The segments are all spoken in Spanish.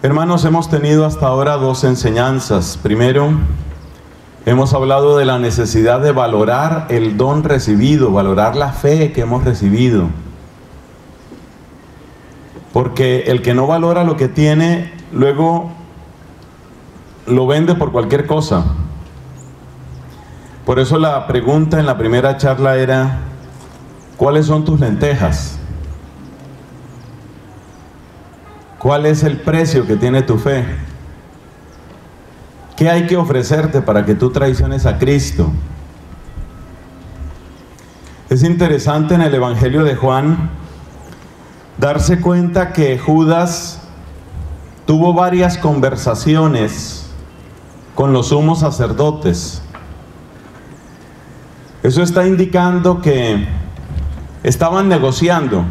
Hermanos, hemos tenido hasta ahora dos enseñanzas. Primero, hemos hablado de la necesidad de valorar el don recibido, valorar la fe que hemos recibido. Porque el que no valora lo que tiene, luego lo vende por cualquier cosa. Por eso la pregunta en la primera charla era, ¿cuáles son tus lentejas? ¿Cuál es el precio que tiene tu fe? ¿Qué hay que ofrecerte para que tú traiciones a Cristo? Es interesante en el Evangelio de Juan darse cuenta que Judas tuvo varias conversaciones con los sumos sacerdotes. Eso está indicando que estaban negociando,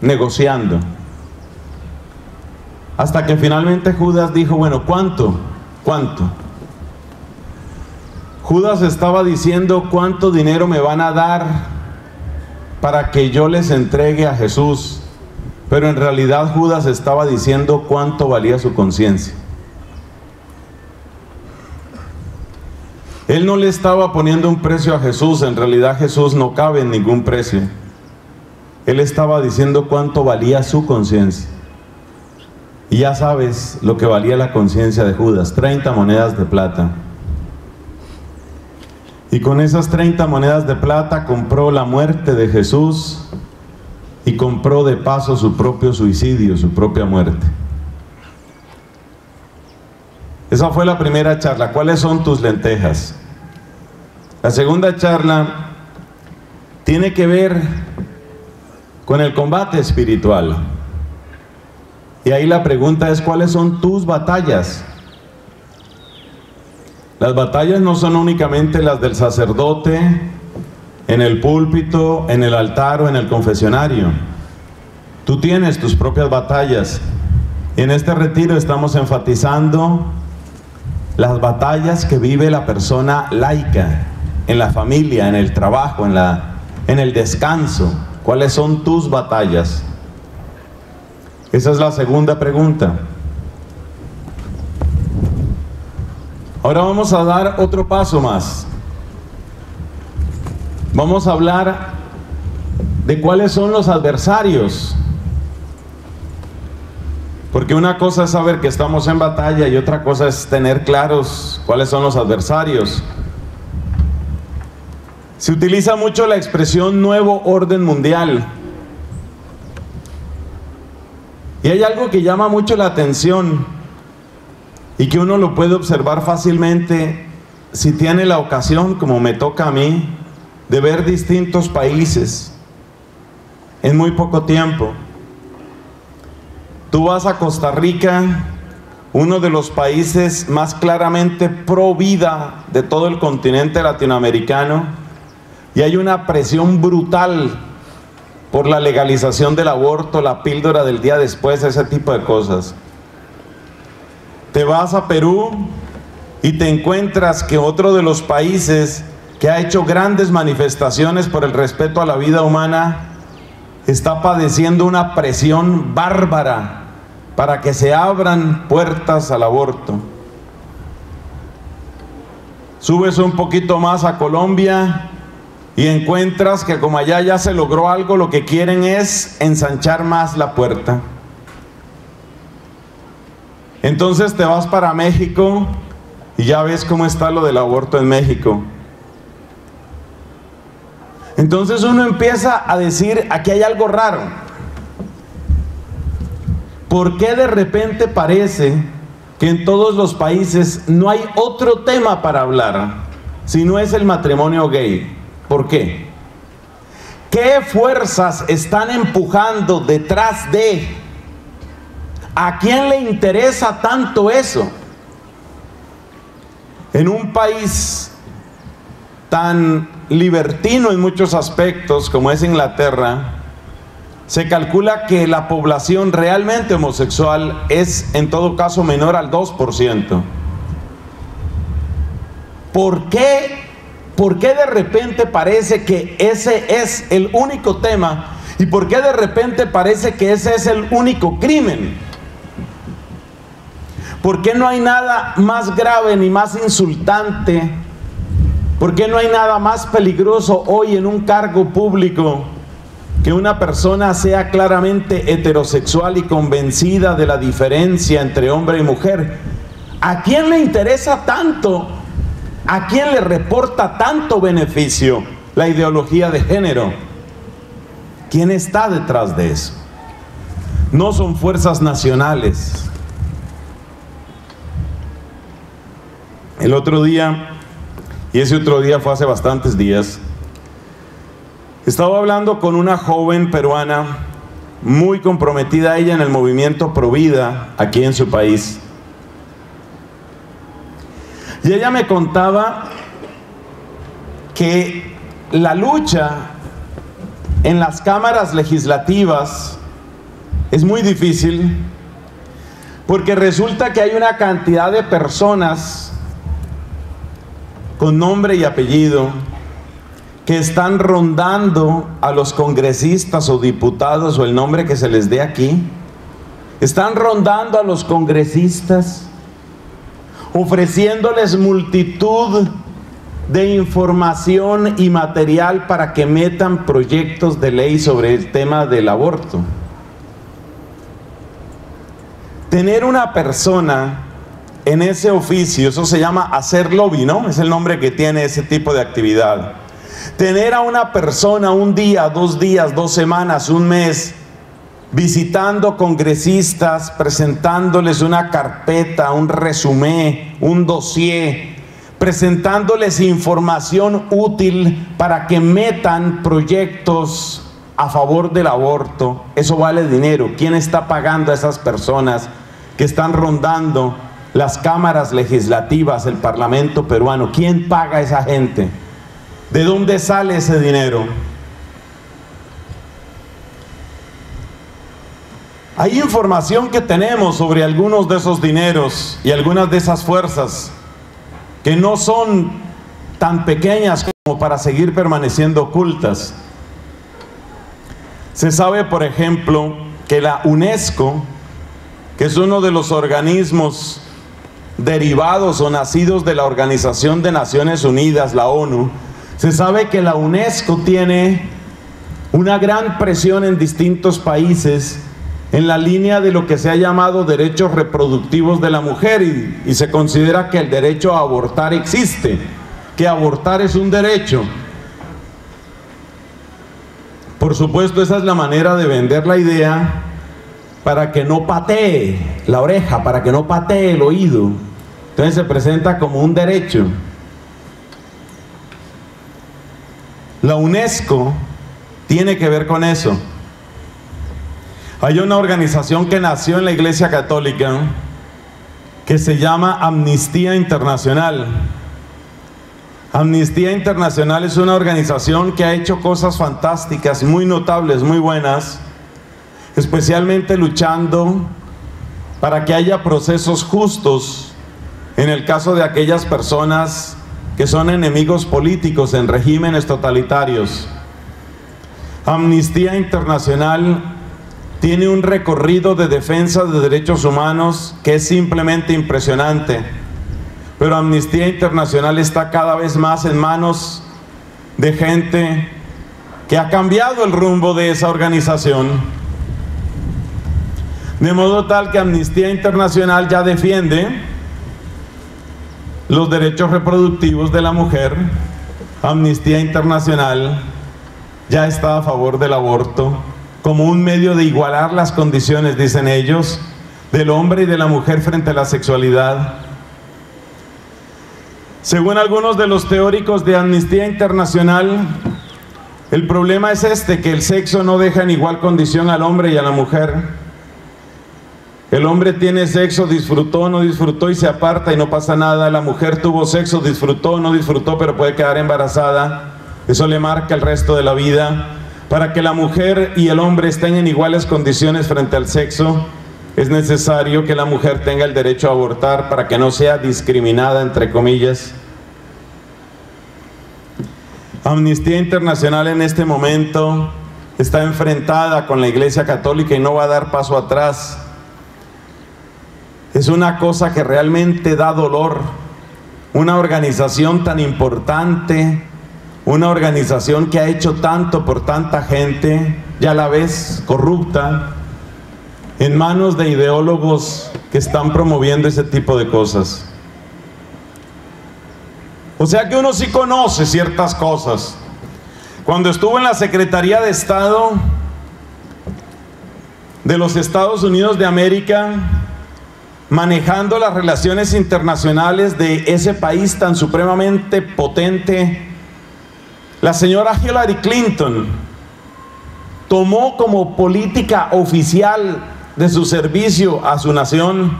negociando. Hasta que finalmente Judas dijo, bueno, ¿cuánto? ¿Cuánto? Judas estaba diciendo cuánto dinero me van a dar para que yo les entregue a Jesús. Pero en realidad Judas estaba diciendo cuánto valía su conciencia. Él no le estaba poniendo un precio a Jesús, en realidad Jesús no cabe en ningún precio. Él estaba diciendo cuánto valía su conciencia. Y ya sabes lo que valía la conciencia de Judas, 30 monedas de plata. Y con esas 30 monedas de plata compró la muerte de Jesús y compró de paso su propio suicidio, su propia muerte. Esa fue la primera charla. ¿Cuáles son tus lentejas? La segunda charla tiene que ver con el combate espiritual. Y ahí la pregunta es, ¿cuáles son tus batallas? Las batallas no son únicamente las del sacerdote en el púlpito, en el altar o en el confesionario. Tú tienes tus propias batallas. En este retiro estamos enfatizando las batallas que vive la persona laica en la familia, en el trabajo, en, la, en el descanso. ¿Cuáles son tus batallas? Esa es la segunda pregunta. Ahora vamos a dar otro paso más. Vamos a hablar de cuáles son los adversarios. Porque una cosa es saber que estamos en batalla y otra cosa es tener claros cuáles son los adversarios. Se utiliza mucho la expresión nuevo orden mundial. Y hay algo que llama mucho la atención y que uno lo puede observar fácilmente si tiene la ocasión, como me toca a mí, de ver distintos países en muy poco tiempo. Tú vas a Costa Rica, uno de los países más claramente pro vida de todo el continente latinoamericano, y hay una presión brutal por la legalización del aborto, la píldora del día después, ese tipo de cosas. Te vas a Perú y te encuentras que otro de los países que ha hecho grandes manifestaciones por el respeto a la vida humana está padeciendo una presión bárbara para que se abran puertas al aborto. Subes un poquito más a Colombia y encuentras que como allá ya se logró algo, lo que quieren es ensanchar más la puerta. Entonces te vas para México y ya ves cómo está lo del aborto en México. Entonces uno empieza a decir, aquí hay algo raro. ¿Por qué de repente parece que en todos los países no hay otro tema para hablar si no es el matrimonio gay? ¿Por qué? ¿Qué fuerzas están empujando detrás de ¿A quién le interesa tanto eso? En un país tan libertino en muchos aspectos como es Inglaterra, se calcula que la población realmente homosexual es en todo caso menor al 2%. ¿Por qué, ¿Por qué de repente parece que ese es el único tema? ¿Y por qué de repente parece que ese es el único crimen? ¿Por qué no hay nada más grave ni más insultante? ¿Por qué no hay nada más peligroso hoy en un cargo público que una persona sea claramente heterosexual y convencida de la diferencia entre hombre y mujer? ¿A quién le interesa tanto? ¿A quién le reporta tanto beneficio la ideología de género? ¿Quién está detrás de eso? No son fuerzas nacionales. El otro día, y ese otro día fue hace bastantes días, estaba hablando con una joven peruana muy comprometida ella en el movimiento Provida aquí en su país. Y ella me contaba que la lucha en las cámaras legislativas es muy difícil porque resulta que hay una cantidad de personas con nombre y apellido que están rondando a los congresistas o diputados o el nombre que se les dé aquí. Están rondando a los congresistas, ofreciéndoles multitud de información y material para que metan proyectos de ley sobre el tema del aborto. Tener una persona en ese oficio, eso se llama hacer lobby, ¿no? Es el nombre que tiene ese tipo de actividad. Tener a una persona un día, dos días, dos semanas, un mes, visitando congresistas, presentándoles una carpeta, un resumen, un dossier, presentándoles información útil para que metan proyectos a favor del aborto. Eso vale dinero. ¿Quién está pagando a esas personas que están rondando las cámaras legislativas, el Parlamento peruano? ¿Quién paga a esa gente? ¿De dónde sale ese dinero? Hay información que tenemos sobre algunos de esos dineros y algunas de esas fuerzas que no son tan pequeñas como para seguir permaneciendo ocultas. Se sabe, por ejemplo, que la UNESCO, que es uno de los organismos derivados o nacidos de la Organización de Naciones Unidas, la ONU, se sabe que la UNESCO tiene una gran presión en distintos países en la línea de lo que se ha llamado derechos reproductivos de la mujer y, se considera que el derecho a abortar existe, que abortar es un derecho. Por supuesto, esa es la manera de vender la idea para que no patee la oreja, para que no patee el oído. Entonces se presenta como un derecho. La UNESCO tiene que ver con eso. Hay una organización que nació en la Iglesia Católica que se llama Amnistía Internacional. Amnistía Internacional es una organización que ha hecho cosas fantásticas, muy notables, muy buenas, especialmente luchando para que haya procesos justos en el caso de aquellas personas que son enemigos políticos en regímenes totalitarios. Amnistía Internacional tiene un recorrido de defensa de derechos humanos que es simplemente impresionante. Pero Amnistía Internacional está cada vez más en manos de gente que ha cambiado el rumbo de esa organización. De modo tal que Amnistía Internacional ya defiende los derechos reproductivos de la mujer. Amnistía Internacional ya está a favor del aborto como un medio de igualar las condiciones, dicen ellos, del hombre y de la mujer frente a la sexualidad. Según algunos de los teóricos de Amnistía Internacional, el problema es este, que el sexo no deja en igual condición al hombre y a la mujer. El hombre tiene sexo, disfrutó, no disfrutó y se aparta y no pasa nada. La mujer tuvo sexo, disfrutó, no disfrutó, pero puede quedar embarazada. Eso le marca el resto de la vida. Para que la mujer y el hombre estén en iguales condiciones frente al sexo, es necesario que la mujer tenga el derecho a abortar para que no sea discriminada, entre comillas. Amnistía Internacional en este momento está enfrentada con la Iglesia Católica y no va a dar paso atrás. Es una cosa que realmente da dolor. Una organización tan importante, una organización que ha hecho tanto por tanta gente, ya a la vez corrupta, en manos de ideólogos que están promoviendo ese tipo de cosas. O sea que uno sí conoce ciertas cosas. Cuando estuvo en la Secretaría de Estado de los Estados Unidos de América, manejando las relaciones internacionales de ese país tan supremamente potente, la señora Hillary Clinton tomó como política oficial de su servicio a su nación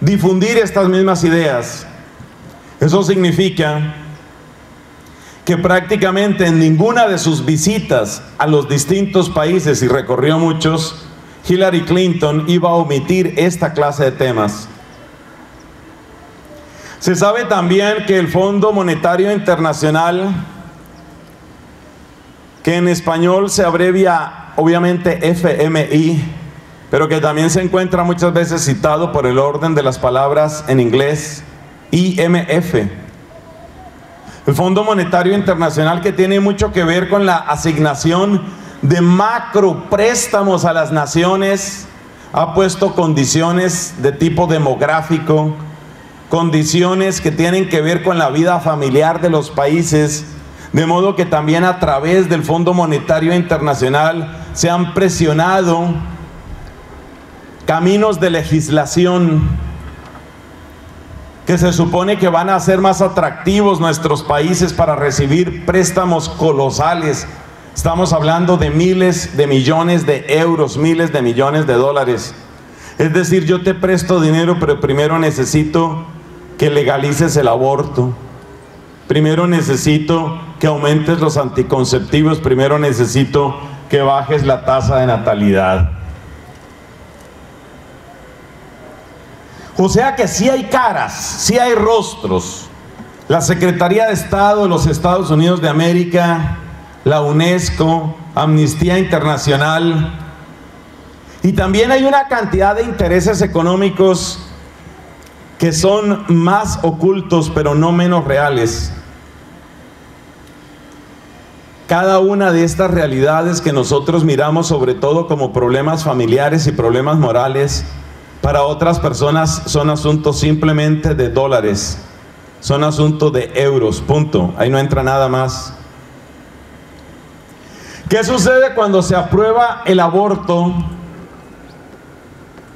difundir estas mismas ideas. Eso significa que prácticamente en ninguna de sus visitas a los distintos países, y recorrió muchos, Hillary Clinton iba a omitir esta clase de temas. Se sabe también que el Fondo Monetario Internacional, que en español se abrevia obviamente FMI, pero que también se encuentra muchas veces citado por el orden de las palabras en inglés, IMF. El Fondo Monetario Internacional que tiene mucho que ver con la asignación de macro préstamos a las naciones, ha puesto condiciones de tipo demográfico, condiciones que tienen que ver con la vida familiar de los países, de modo que también a través del Fondo Monetario Internacional se han presionado caminos de legislación que se supone que van a hacer más atractivos nuestros países para recibir préstamos colosales Estamos hablando de miles de millones de euros, miles de millones de dólares. Es decir, yo te presto dinero, pero primero necesito que legalices el aborto. Primero necesito que aumentes los anticonceptivos. Primero necesito que bajes la tasa de natalidad. O sea que sí hay caras, sí hay rostros. La Secretaría de Estado de los Estados Unidos de América la UNESCO, Amnistía Internacional. Y también hay una cantidad de intereses económicos que son más ocultos pero no menos reales. Cada una de estas realidades que nosotros miramos sobre todo como problemas familiares y problemas morales, para otras personas son asuntos simplemente de dólares, son asuntos de euros, punto. Ahí no entra nada más. ¿Qué sucede cuando se aprueba el aborto?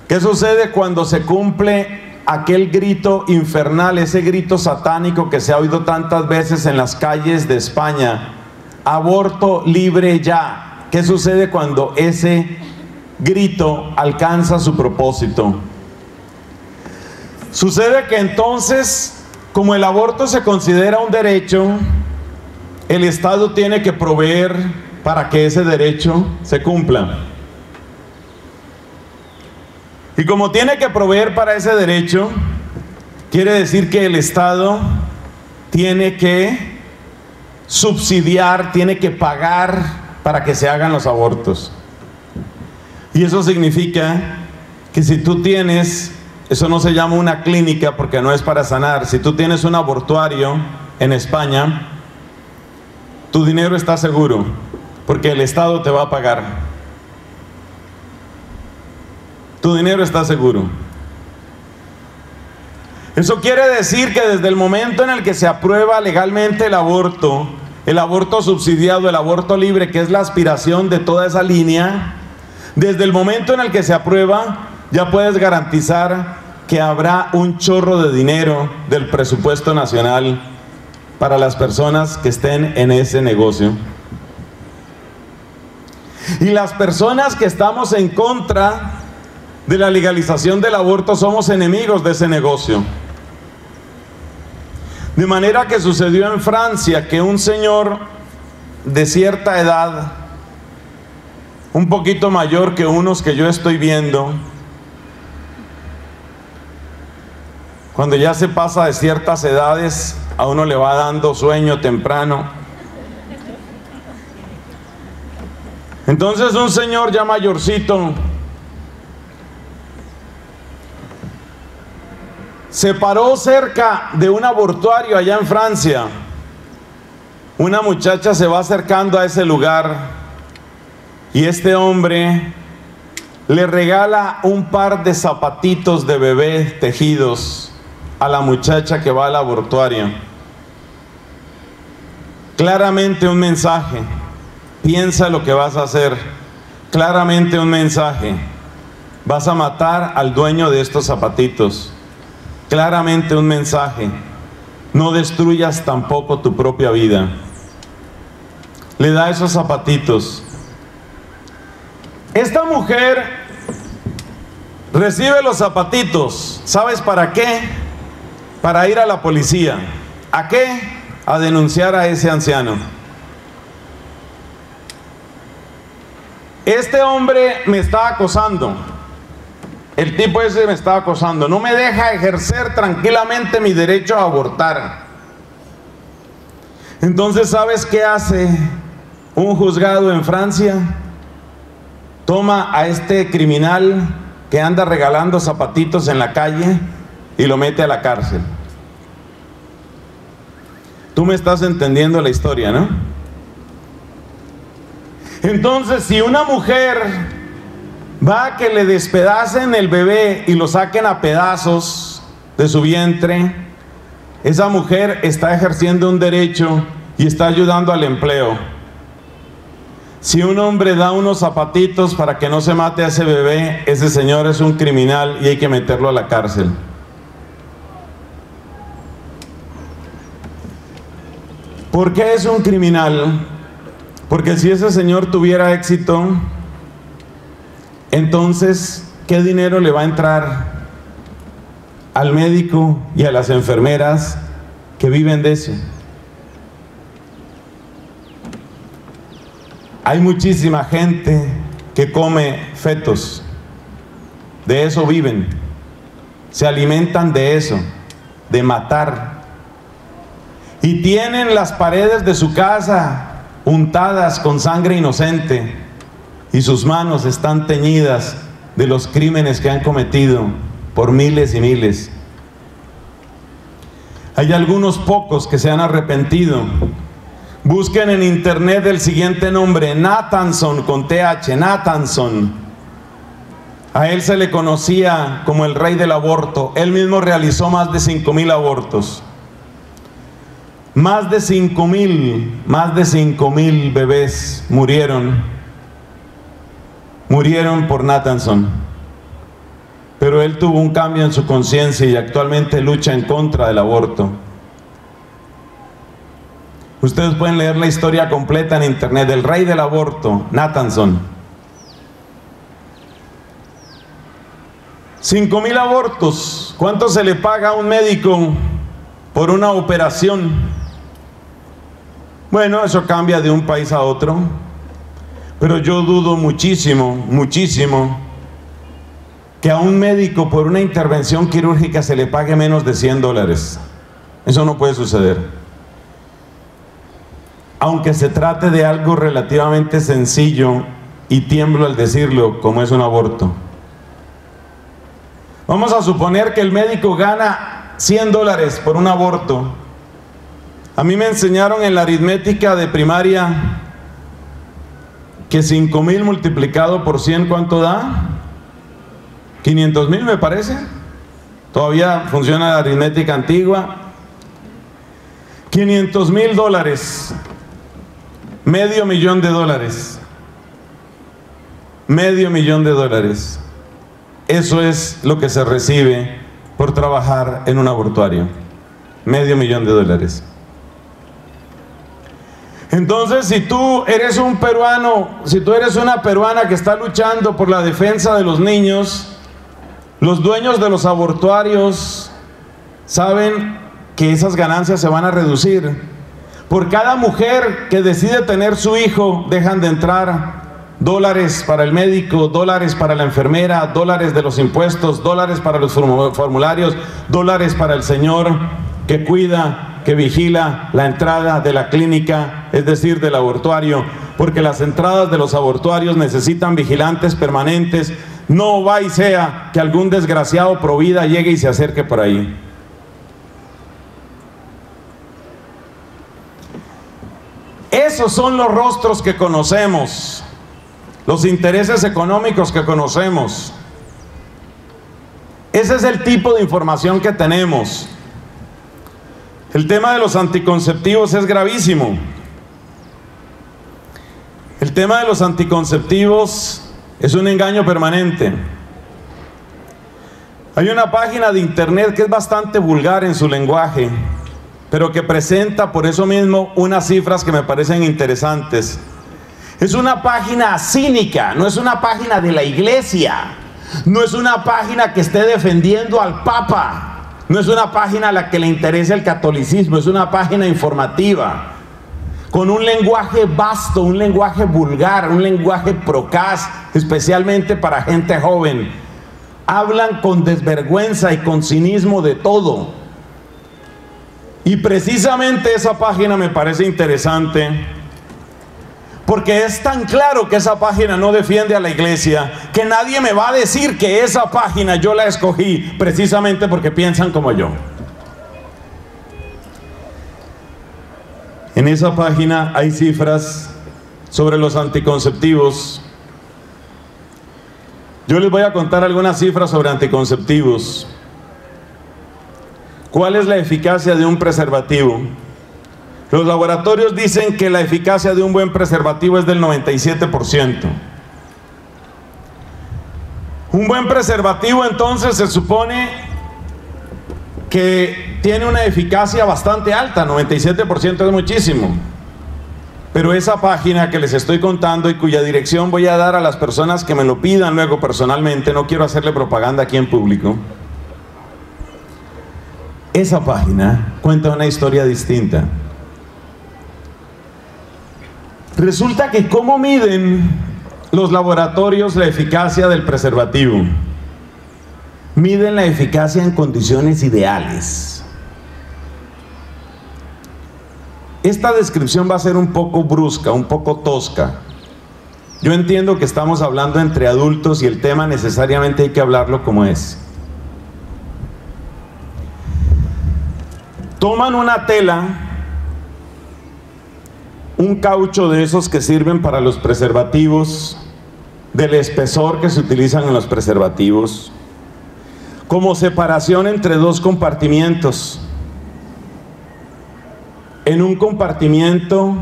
¿Qué sucede cuando se cumple aquel grito infernal, ese grito satánico que se ha oído tantas veces en las calles de España? Aborto libre ya. ¿Qué sucede cuando ese grito alcanza su propósito? Sucede que entonces, como el aborto se considera un derecho, el Estado tiene que proveer para que ese derecho se cumpla. Y como tiene que proveer para ese derecho, quiere decir que el Estado tiene que subsidiar, tiene que pagar para que se hagan los abortos. Y eso significa que si tú tienes, eso no se llama una clínica porque no es para sanar, si tú tienes un abortuario en España, tu dinero está seguro porque el Estado te va a pagar. Tu dinero está seguro. Eso quiere decir que desde el momento en el que se aprueba legalmente el aborto, el aborto subsidiado, el aborto libre, que es la aspiración de toda esa línea, desde el momento en el que se aprueba, ya puedes garantizar que habrá un chorro de dinero del presupuesto nacional para las personas que estén en ese negocio. Y las personas que estamos en contra de la legalización del aborto somos enemigos de ese negocio. De manera que sucedió en Francia que un señor de cierta edad, un poquito mayor que unos que yo estoy viendo, cuando ya se pasa de ciertas edades, a uno le va dando sueño temprano. Entonces un señor ya mayorcito se paró cerca de un abortuario allá en Francia. Una muchacha se va acercando a ese lugar y este hombre le regala un par de zapatitos de bebé tejidos a la muchacha que va al abortuario. Claramente un mensaje. Piensa lo que vas a hacer. Claramente un mensaje. Vas a matar al dueño de estos zapatitos claramente un mensaje. No destruyas tampoco tu propia vida. Le da esos zapatitos. Esta mujer recibe los zapatitos. ¿Sabes para qué? Para ir a la policía. ¿A qué? A denunciar a ese anciano. Este hombre me está acosando. El tipo ese me estaba acosando. No me deja ejercer tranquilamente mi derecho a abortar. Entonces, ¿sabes qué hace un juzgado en Francia? Toma a este criminal que anda regalando zapatitos en la calle y lo mete a la cárcel. Tú me estás entendiendo la historia, ¿no? Entonces, si una mujer va a que le despedacen el bebé y lo saquen a pedazos de su vientre, esa mujer está ejerciendo un derecho y está ayudando al empleo. Si un hombre da unos zapatitos para que no se mate a ese bebé, ese señor es un criminal y hay que meterlo a la cárcel. ¿Por qué es un criminal? Porque si ese señor tuviera éxito, entonces, ¿qué dinero le va a entrar al médico y a las enfermeras que viven de eso? Hay muchísima gente que come fetos, de eso viven, se alimentan de eso, de matar. Y tienen las paredes de su casa untadas con sangre inocente y sus manos están teñidas de los crímenes que han cometido por miles y miles. Hay algunos pocos que se han arrepentido. Busquen en internet el siguiente nombre, Nathanson con TH, Nathanson. A él se le conocía como el rey del aborto. Él mismo realizó más de 5 mil abortos. Más de 5 mil, más de 5 mil bebés murieron murieron por Nathanson. Pero él tuvo un cambio en su conciencia y actualmente lucha en contra del aborto. Ustedes pueden leer la historia completa en internet del rey del aborto, Nathanson. Cinco mil abortos. ¿Cuánto se le paga a un médico por una operación? Bueno, eso cambia de un país a otro. Pero yo dudo muchísimo, muchísimo, que a un médico por una intervención quirúrgica se le pague menos de 100 dólares. Eso no puede suceder. Aunque se trate de algo relativamente sencillo, y tiemblo al decirlo, como es un aborto. Vamos a suponer que el médico gana 100 dólares por un aborto. A mí me enseñaron en la aritmética de primaria que 5 mil multiplicado por 100, ¿cuánto da? 500 mil me parece. Todavía funciona la aritmética antigua. 500 mil dólares. Medio millón de dólares. Medio millón de dólares. Eso es lo que se recibe por trabajar en un abortuario. Medio millón de dólares. Entonces, si tú eres un peruano, si tú eres una peruana que está luchando por la defensa de los niños, Los dueños de los abortuarios saben que esas ganancias se van a reducir. Por cada mujer que decide tener su hijo, dejan de entrar dólares para el médico, dólares para la enfermera, dólares de los impuestos, dólares para los formularios, dólares para el señor que cuida, que vigila la entrada de la clínica, es decir, del abortuario, porque las entradas de los abortuarios necesitan vigilantes permanentes. No va y sea que algún desgraciado provida llegue y se acerque por ahí. Esos son los rostros que conocemos los intereses económicos que conocemos. Ese es el tipo de información que tenemos. El tema de los anticonceptivos es gravísimo. El tema de los anticonceptivos es un engaño permanente. Hay una página de internet que es bastante vulgar en su lenguaje, pero que presenta por eso mismo unas cifras que me parecen interesantes. Es una página cínica, no es una página de la iglesia, no es una página que esté defendiendo al Papa, no es una página a la que le interese el catolicismo, es una página informativa, con un lenguaje vasto, un lenguaje vulgar, un lenguaje procaz, especialmente para gente joven. Hablan con desvergüenza y con cinismo de todo. Y precisamente esa página me parece interesante porque es tan claro que esa página no defiende a la iglesia, que nadie me va a decir que esa página yo la escogí precisamente porque piensan como yo. En esa página hay cifras sobre los anticonceptivos. Yo les voy a contar algunas cifras sobre anticonceptivos. ¿Cuál es la eficacia de un preservativo? Los laboratorios dicen que la eficacia de un buen preservativo es del 97%. Un buen preservativo entonces se supone que tiene una eficacia bastante alta, 97% es muchísimo. Pero esa página que les estoy contando y cuya dirección voy a dar a las personas que me lo pidan luego personalmente, no quiero hacerle propaganda aquí en público, esa página cuenta una historia distinta. Resulta que cómo miden los laboratorios la eficacia del preservativo. Miden la eficacia en condiciones ideales. Esta descripción va a ser un poco brusca, un poco tosca. Yo entiendo que estamos hablando entre adultos y el tema necesariamente hay que hablarlo como es. Toman una tela un caucho de esos que sirven para los preservativos, del espesor que se utilizan en los preservativos, como separación entre dos compartimientos. En un compartimiento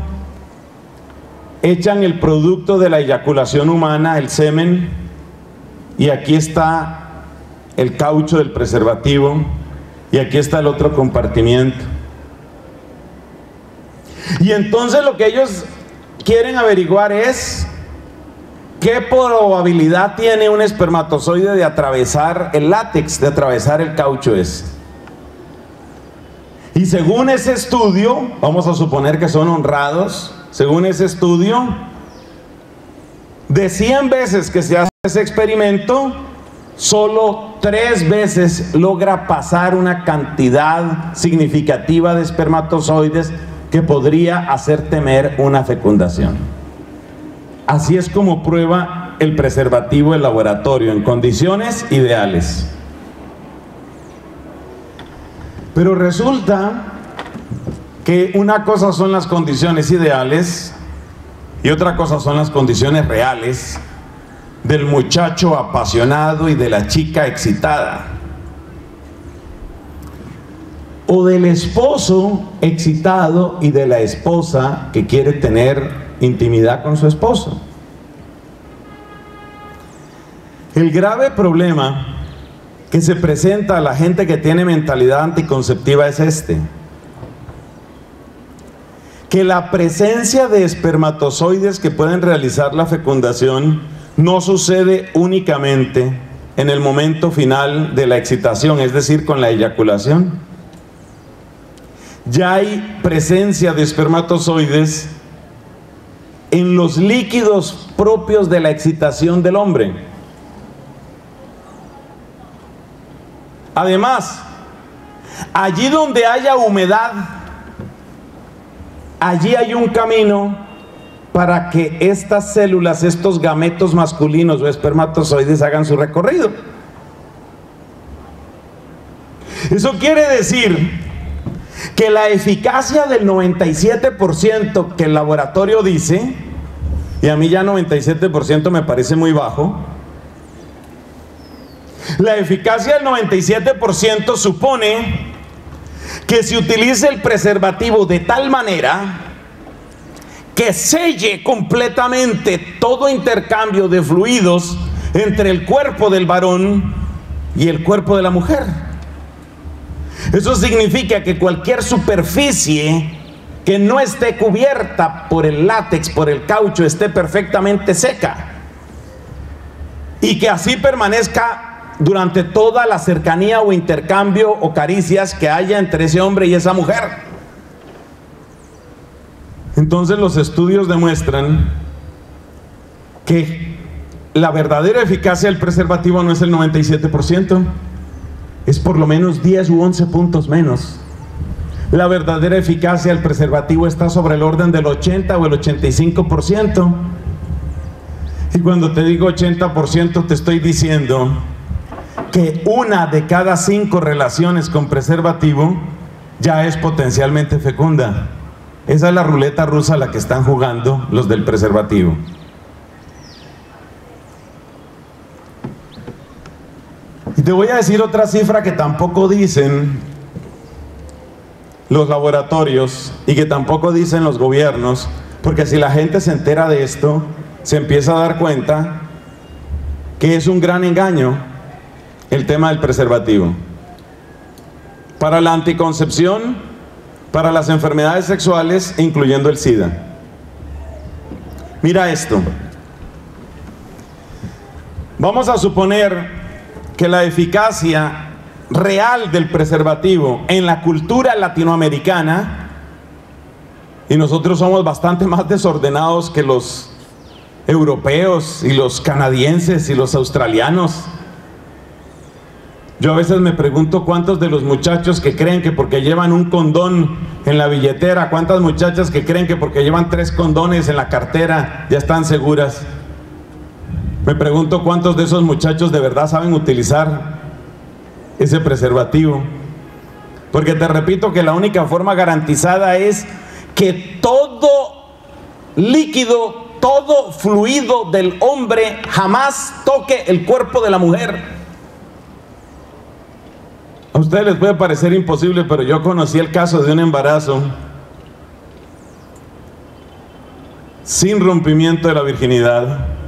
echan el producto de la eyaculación humana, el semen, y aquí está el caucho del preservativo, y aquí está el otro compartimiento. Y entonces lo que ellos quieren averiguar es qué probabilidad tiene un espermatozoide de atravesar el látex, de atravesar el caucho ese. Y según ese estudio, vamos a suponer que son honrados, según ese estudio, de 100 veces que se hace ese experimento, solo tres veces logra pasar una cantidad significativa de espermatozoides que podría hacer temer una fecundación. Así es como prueba el preservativo el laboratorio en condiciones ideales. Pero resulta que una cosa son las condiciones ideales y otra cosa son las condiciones reales del muchacho apasionado y de la chica excitada o del esposo excitado y de la esposa que quiere tener intimidad con su esposo. El grave problema que se presenta a la gente que tiene mentalidad anticonceptiva es este. Que la presencia de espermatozoides que pueden realizar la fecundación no sucede únicamente en el momento final de la excitación, es decir, con la eyaculación. Ya hay presencia de espermatozoides en los líquidos propios de la excitación del hombre. Además, allí donde haya humedad, allí hay un camino para que estas células, estos gametos masculinos o espermatozoides hagan su recorrido. Eso quiere decir que la eficacia del 97% que el laboratorio dice, y a mí ya 97% me parece muy bajo, la eficacia del 97% supone que se utilice el preservativo de tal manera que selle completamente todo intercambio de fluidos entre el cuerpo del varón y el cuerpo de la mujer. Eso significa que cualquier superficie que no esté cubierta por el látex, por el caucho, esté perfectamente seca. Y que así permanezca durante toda la cercanía o intercambio o caricias que haya entre ese hombre y esa mujer. Entonces los estudios demuestran que la verdadera eficacia del preservativo no es el 97%, es por lo menos 10 u 11 puntos menos. La verdadera eficacia del preservativo está sobre el orden del 80 o el 85%. Y cuando te digo 80% te estoy diciendo que una de cada cinco relaciones con preservativo ya es potencialmente fecunda. Esa es la ruleta rusa a la que están jugando los del preservativo. Te voy a decir otra cifra que tampoco dicen los laboratorios y que tampoco dicen los gobiernos, porque si la gente se entera de esto, se empieza a dar cuenta que es un gran engaño el tema del preservativo. Para la anticoncepción, para las enfermedades sexuales, incluyendo el SIDA. Mira esto. Vamos a suponer que la eficacia real del preservativo en la cultura latinoamericana, y nosotros somos bastante más desordenados que los europeos y los canadienses y los australianos, yo a veces me pregunto cuántos de los muchachos que creen que porque llevan un condón en la billetera, cuántas muchachas que creen que porque llevan tres condones en la cartera ya están seguras. Me pregunto cuántos de esos muchachos de verdad saben utilizar ese preservativo. Porque te repito que la única forma garantizada es que todo líquido, todo fluido del hombre jamás toque el cuerpo de la mujer. A ustedes les puede parecer imposible, pero yo conocí el caso de un embarazo sin rompimiento de la virginidad.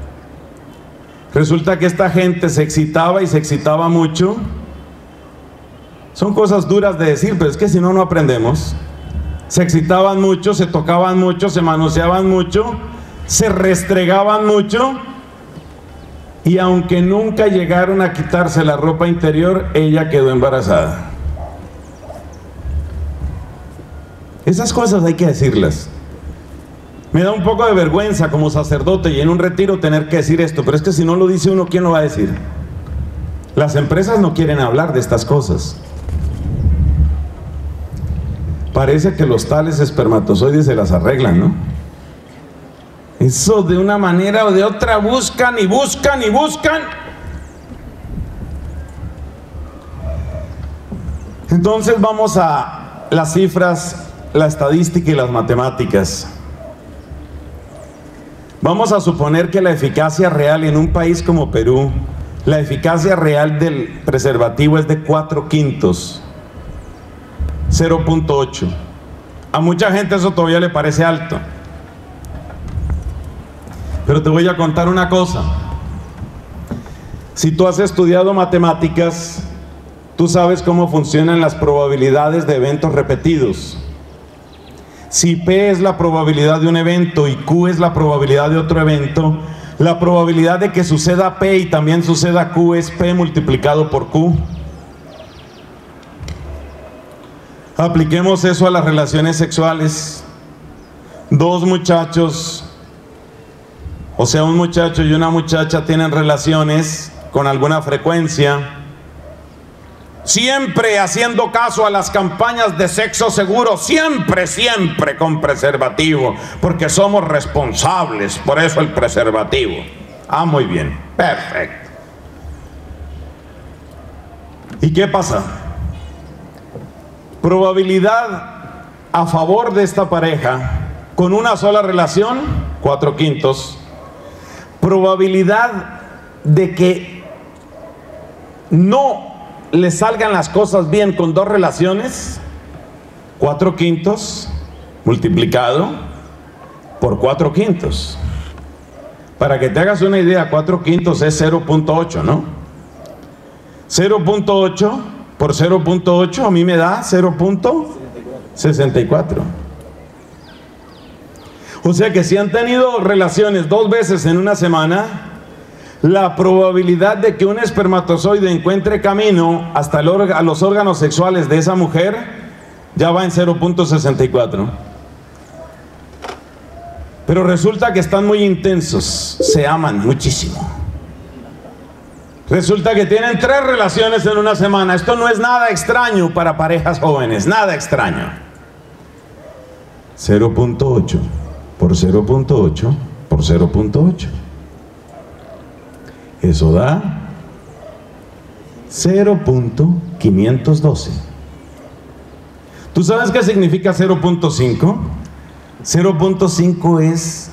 Resulta que esta gente se excitaba y se excitaba mucho. Son cosas duras de decir, pero es que si no, no aprendemos. Se excitaban mucho, se tocaban mucho, se manoseaban mucho, se restregaban mucho y aunque nunca llegaron a quitarse la ropa interior, ella quedó embarazada. Esas cosas hay que decirlas. Me da un poco de vergüenza como sacerdote y en un retiro tener que decir esto, pero es que si no lo dice uno, ¿quién lo va a decir? Las empresas no quieren hablar de estas cosas. Parece que los tales espermatozoides se las arreglan, ¿no? Eso de una manera o de otra buscan y buscan y buscan. Entonces vamos a las cifras, la estadística y las matemáticas. Vamos a suponer que la eficacia real en un país como Perú, la eficacia real del preservativo es de 4 quintos, 0.8. A mucha gente eso todavía le parece alto. Pero te voy a contar una cosa. Si tú has estudiado matemáticas, tú sabes cómo funcionan las probabilidades de eventos repetidos. Si P es la probabilidad de un evento y Q es la probabilidad de otro evento, La probabilidad de que suceda P y también suceda Q es P multiplicado por Q. Apliquemos eso a las relaciones sexuales. Dos muchachos, o sea, un muchacho y una muchacha tienen relaciones con alguna frecuencia siempre haciendo caso a las campañas de sexo seguro, siempre, siempre con preservativo, porque somos responsables, por eso el preservativo. Ah, muy bien, perfecto. ¿Y qué pasa? Probabilidad a favor de esta pareja con una sola relación, cuatro quintos. Probabilidad de que no le salgan las cosas bien con dos relaciones, cuatro quintos multiplicado por cuatro quintos. Para que te hagas una idea, cuatro quintos es 0.8, ¿no? 0.8 por 0.8 a mí me da 0.64. O sea que si han tenido relaciones dos veces en una semana, la probabilidad de que un espermatozoide encuentre camino hasta a los órganos sexuales de esa mujer ya va en 0.64. Pero resulta que están muy intensos, se aman muchísimo. Resulta que tienen tres relaciones en una semana. Esto no es nada extraño para parejas jóvenes, nada extraño. 0.8 por 0.8 por 0.8. Eso da 0.512. ¿Tú sabes qué significa 0.5? 0.5 es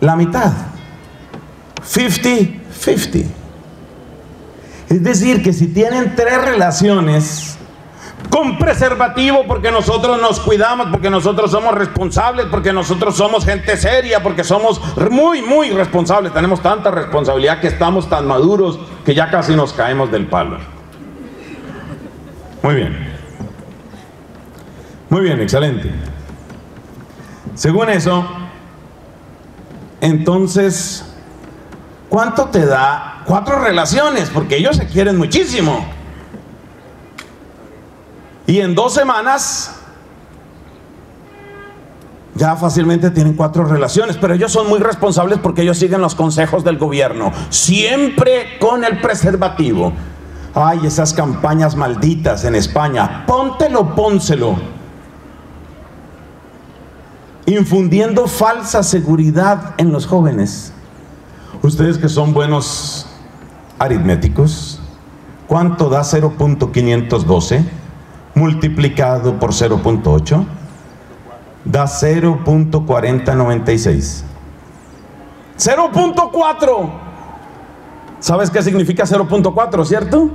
la mitad. 50-50. Es decir, que si tienen tres relaciones, con preservativo porque nosotros nos cuidamos, porque nosotros somos responsables, porque nosotros somos gente seria, porque somos muy, muy responsables. Tenemos tanta responsabilidad que estamos tan maduros que ya casi nos caemos del palo. Muy bien. Muy bien, excelente. Según eso, entonces, ¿cuánto te da cuatro relaciones? Porque ellos se quieren muchísimo. Y en dos semanas ya fácilmente tienen cuatro relaciones, pero ellos son muy responsables porque ellos siguen los consejos del gobierno, siempre con el preservativo. Ay, esas campañas malditas en España, póntelo, pónselo. Infundiendo falsa seguridad en los jóvenes. Ustedes que son buenos aritméticos, ¿cuánto da 0.512? Multiplicado por 0.8 da 0.4096. 0.4. ¿Sabes qué significa 0.4, cierto?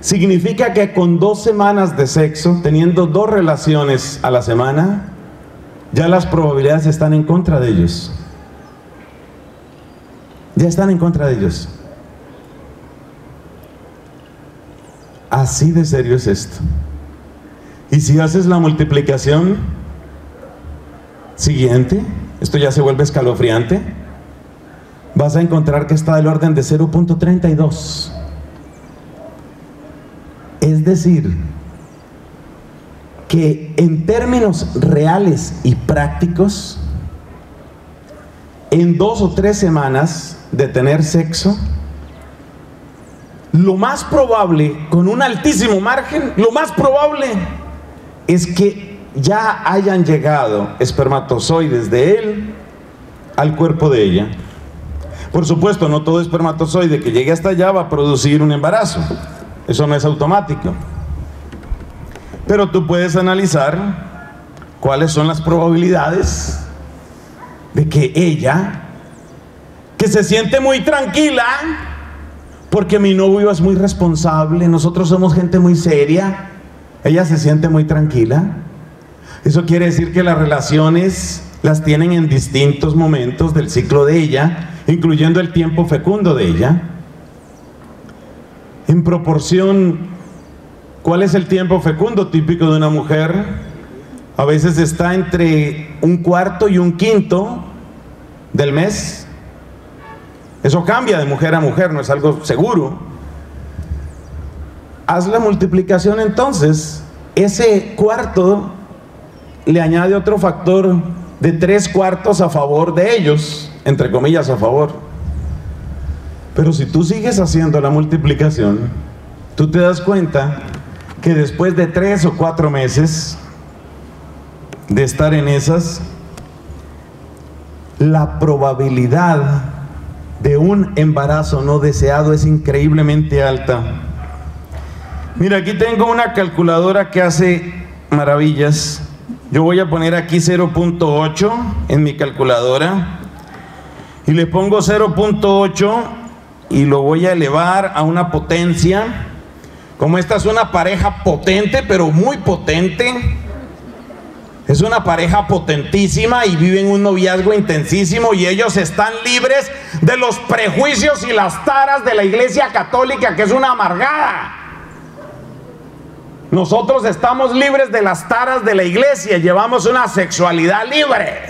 Significa que con dos semanas de sexo, teniendo dos relaciones a la semana, ya las probabilidades están en contra de ellos. Ya están en contra de ellos. Así de serio es esto. Y si haces la multiplicación siguiente, esto ya se vuelve escalofriante, vas a encontrar que está del orden de 0.32. Es decir, que en términos reales y prácticos, en dos o tres semanas de tener sexo, lo más probable, con un altísimo margen, lo más probable es que ya hayan llegado espermatozoides de él al cuerpo de ella. Por supuesto, no todo espermatozoide que llegue hasta allá va a producir un embarazo. Eso no es automático. Pero tú puedes analizar cuáles son las probabilidades de que ella, que se siente muy tranquila, porque mi novio es muy responsable, nosotros somos gente muy seria, ella se siente muy tranquila. Eso quiere decir que las relaciones las tienen en distintos momentos del ciclo de ella, incluyendo el tiempo fecundo de ella. En proporción, ¿cuál es el tiempo fecundo típico de una mujer? A veces está entre un cuarto y un quinto del mes. Eso cambia de mujer a mujer, no es algo seguro. Haz la multiplicación entonces. Ese cuarto le añade otro factor de tres cuartos a favor de ellos, entre comillas a favor. Pero si tú sigues haciendo la multiplicación, tú te das cuenta que después de tres o cuatro meses de estar en esas, la probabilidad de un embarazo no deseado es increíblemente alta. Mira, aquí tengo una calculadora que hace maravillas. Yo voy a poner aquí 0.8 en mi calculadora y le pongo 0.8 y lo voy a elevar a una potencia. Como esta es una pareja potente, pero muy potente, es una pareja potentísima y viven un noviazgo intensísimo y ellos están libres de los prejuicios y las taras de la iglesia católica, que es una amargada. Nosotros estamos libres de las taras de la iglesia, llevamos una sexualidad libre.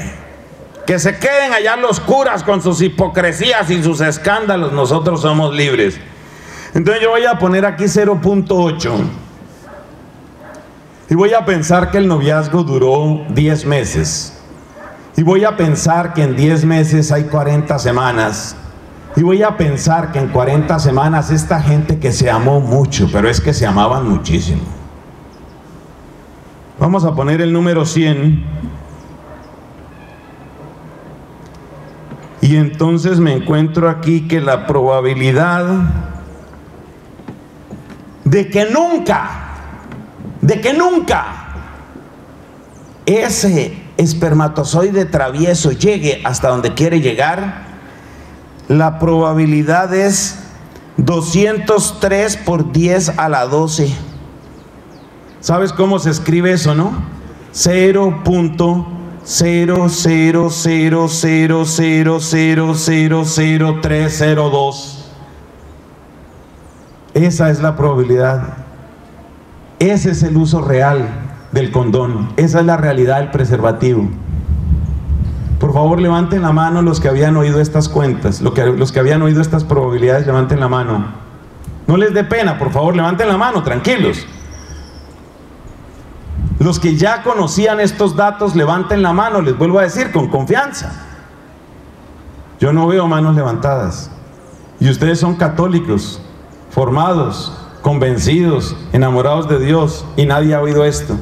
Que se queden allá los curas con sus hipocresías y sus escándalos, nosotros somos libres. Entonces yo voy a poner aquí 0.8. Y voy a pensar que el noviazgo duró 10 meses. Y voy a pensar que en 10 meses hay 40 semanas. Y voy a pensar que en 40 semanas esta gente que se amó mucho, pero es que se amaban muchísimo. Vamos a poner el número 100. Y entonces me encuentro aquí que la probabilidad de que nunca de que nunca ese espermatozoide travieso llegue hasta donde quiere llegar, la probabilidad es 203 por 10 a la 12. ¿Sabes cómo se escribe eso, no? 0.00000000302. Esa es la probabilidad. Ese es el uso real del condón. Esa es la realidad del preservativo. Por favor, levanten la mano los que habían oído estas cuentas, los que, habían oído estas probabilidades, levanten la mano. No les dé pena, por favor, levanten la mano, tranquilos. Los que ya conocían estos datos, levanten la mano, les vuelvo a decir, con confianza. Yo no veo manos levantadas. Y ustedes son católicos, formados, convencidos, enamorados de Dios, y nadie ha oído esto.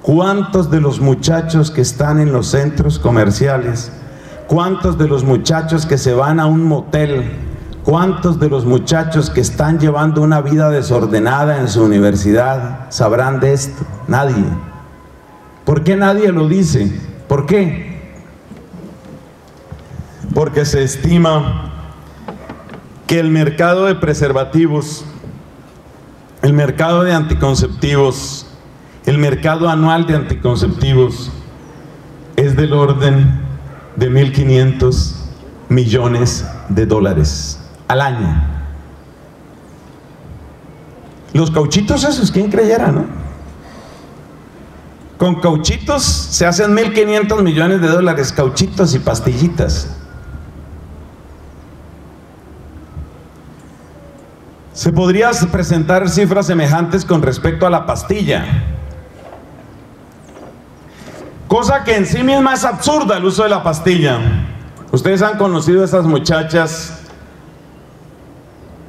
¿Cuántos de los muchachos que están en los centros comerciales? ¿Cuántos de los muchachos que se van a un motel? ¿Cuántos de los muchachos que están llevando una vida desordenada en su universidad sabrán de esto? Nadie. ¿Por qué nadie lo dice? ¿Por qué? Porque se estima que el mercado de preservativos, el mercado de anticonceptivos, el mercado anual de anticonceptivos es del orden de 1.500 millones de dólares al año. Los cauchitos esos, ¿quién creyera, no? Con cauchitos se hacen 1.500 millones de dólares, cauchitos y pastillitas. Se podrían presentar cifras semejantes con respecto a la pastilla. Cosa que en sí misma es absurda el uso de la pastilla. Ustedes han conocido a esas muchachas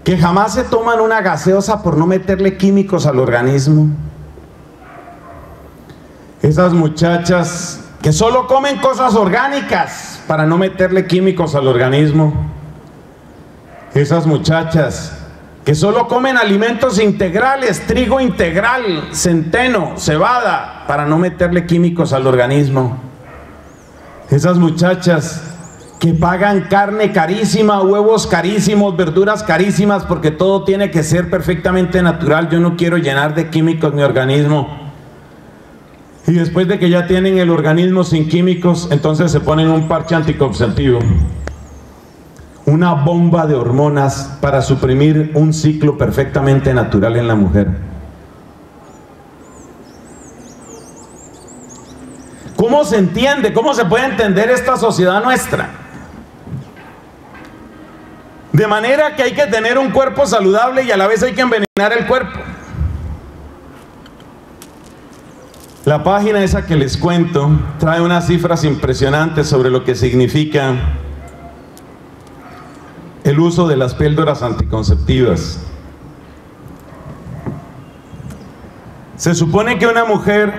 que jamás se toman una gaseosa por no meterle químicos al organismo. Esas muchachas que solo comen cosas orgánicas para no meterle químicos al organismo. Esas muchachas que solo comen alimentos integrales, trigo integral, centeno, cebada, para no meterle químicos al organismo. Esas muchachas que pagan carne carísima, huevos carísimos, verduras carísimas, porque todo tiene que ser perfectamente natural. Yo no quiero llenar de químicos mi organismo. Y después de que ya tienen el organismo sin químicos, entonces se ponen un parche anticonceptivo una bomba de hormonas para suprimir un ciclo perfectamente natural en la mujer. ¿Cómo ¿Cómo se entiende? ¿Cómo se puede entender esta sociedad nuestra? De manera que hay que tener un cuerpo saludable y a la vez hay que envenenar el cuerpo. La página esa que les cuento trae unas cifras impresionantes sobre lo que significa el uso de las píldoras anticonceptivas. Se supone que una mujer,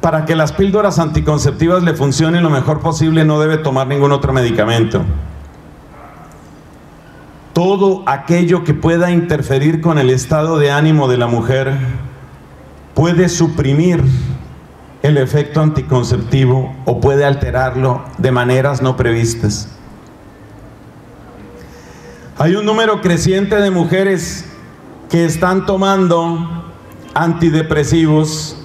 para que las píldoras anticonceptivas le funcionen lo mejor posible, no debe tomar ningún otro medicamento. Todo aquello que pueda interferir con el estado de ánimo de la mujer puede suprimir el efecto anticonceptivo o puede alterarlo de maneras no previstas. Hay un número creciente de mujeres que están tomando antidepresivos,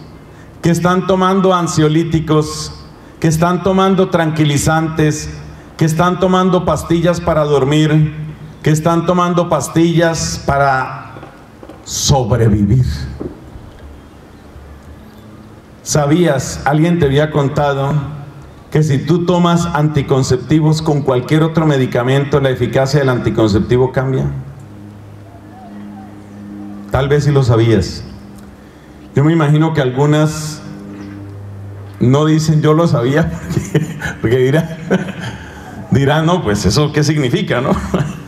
que están tomando ansiolíticos, que están tomando tranquilizantes, que están tomando pastillas para dormir, que están tomando pastillas para sobrevivir. ¿Sabías, alguien te había contado que si tú tomas anticonceptivos con cualquier otro medicamento, la eficacia del anticonceptivo cambia? Tal vez si lo sabías. Yo me imagino que algunas no dicen yo lo sabía, porque, dirán, dirán, no, pues eso qué significa, ¿no?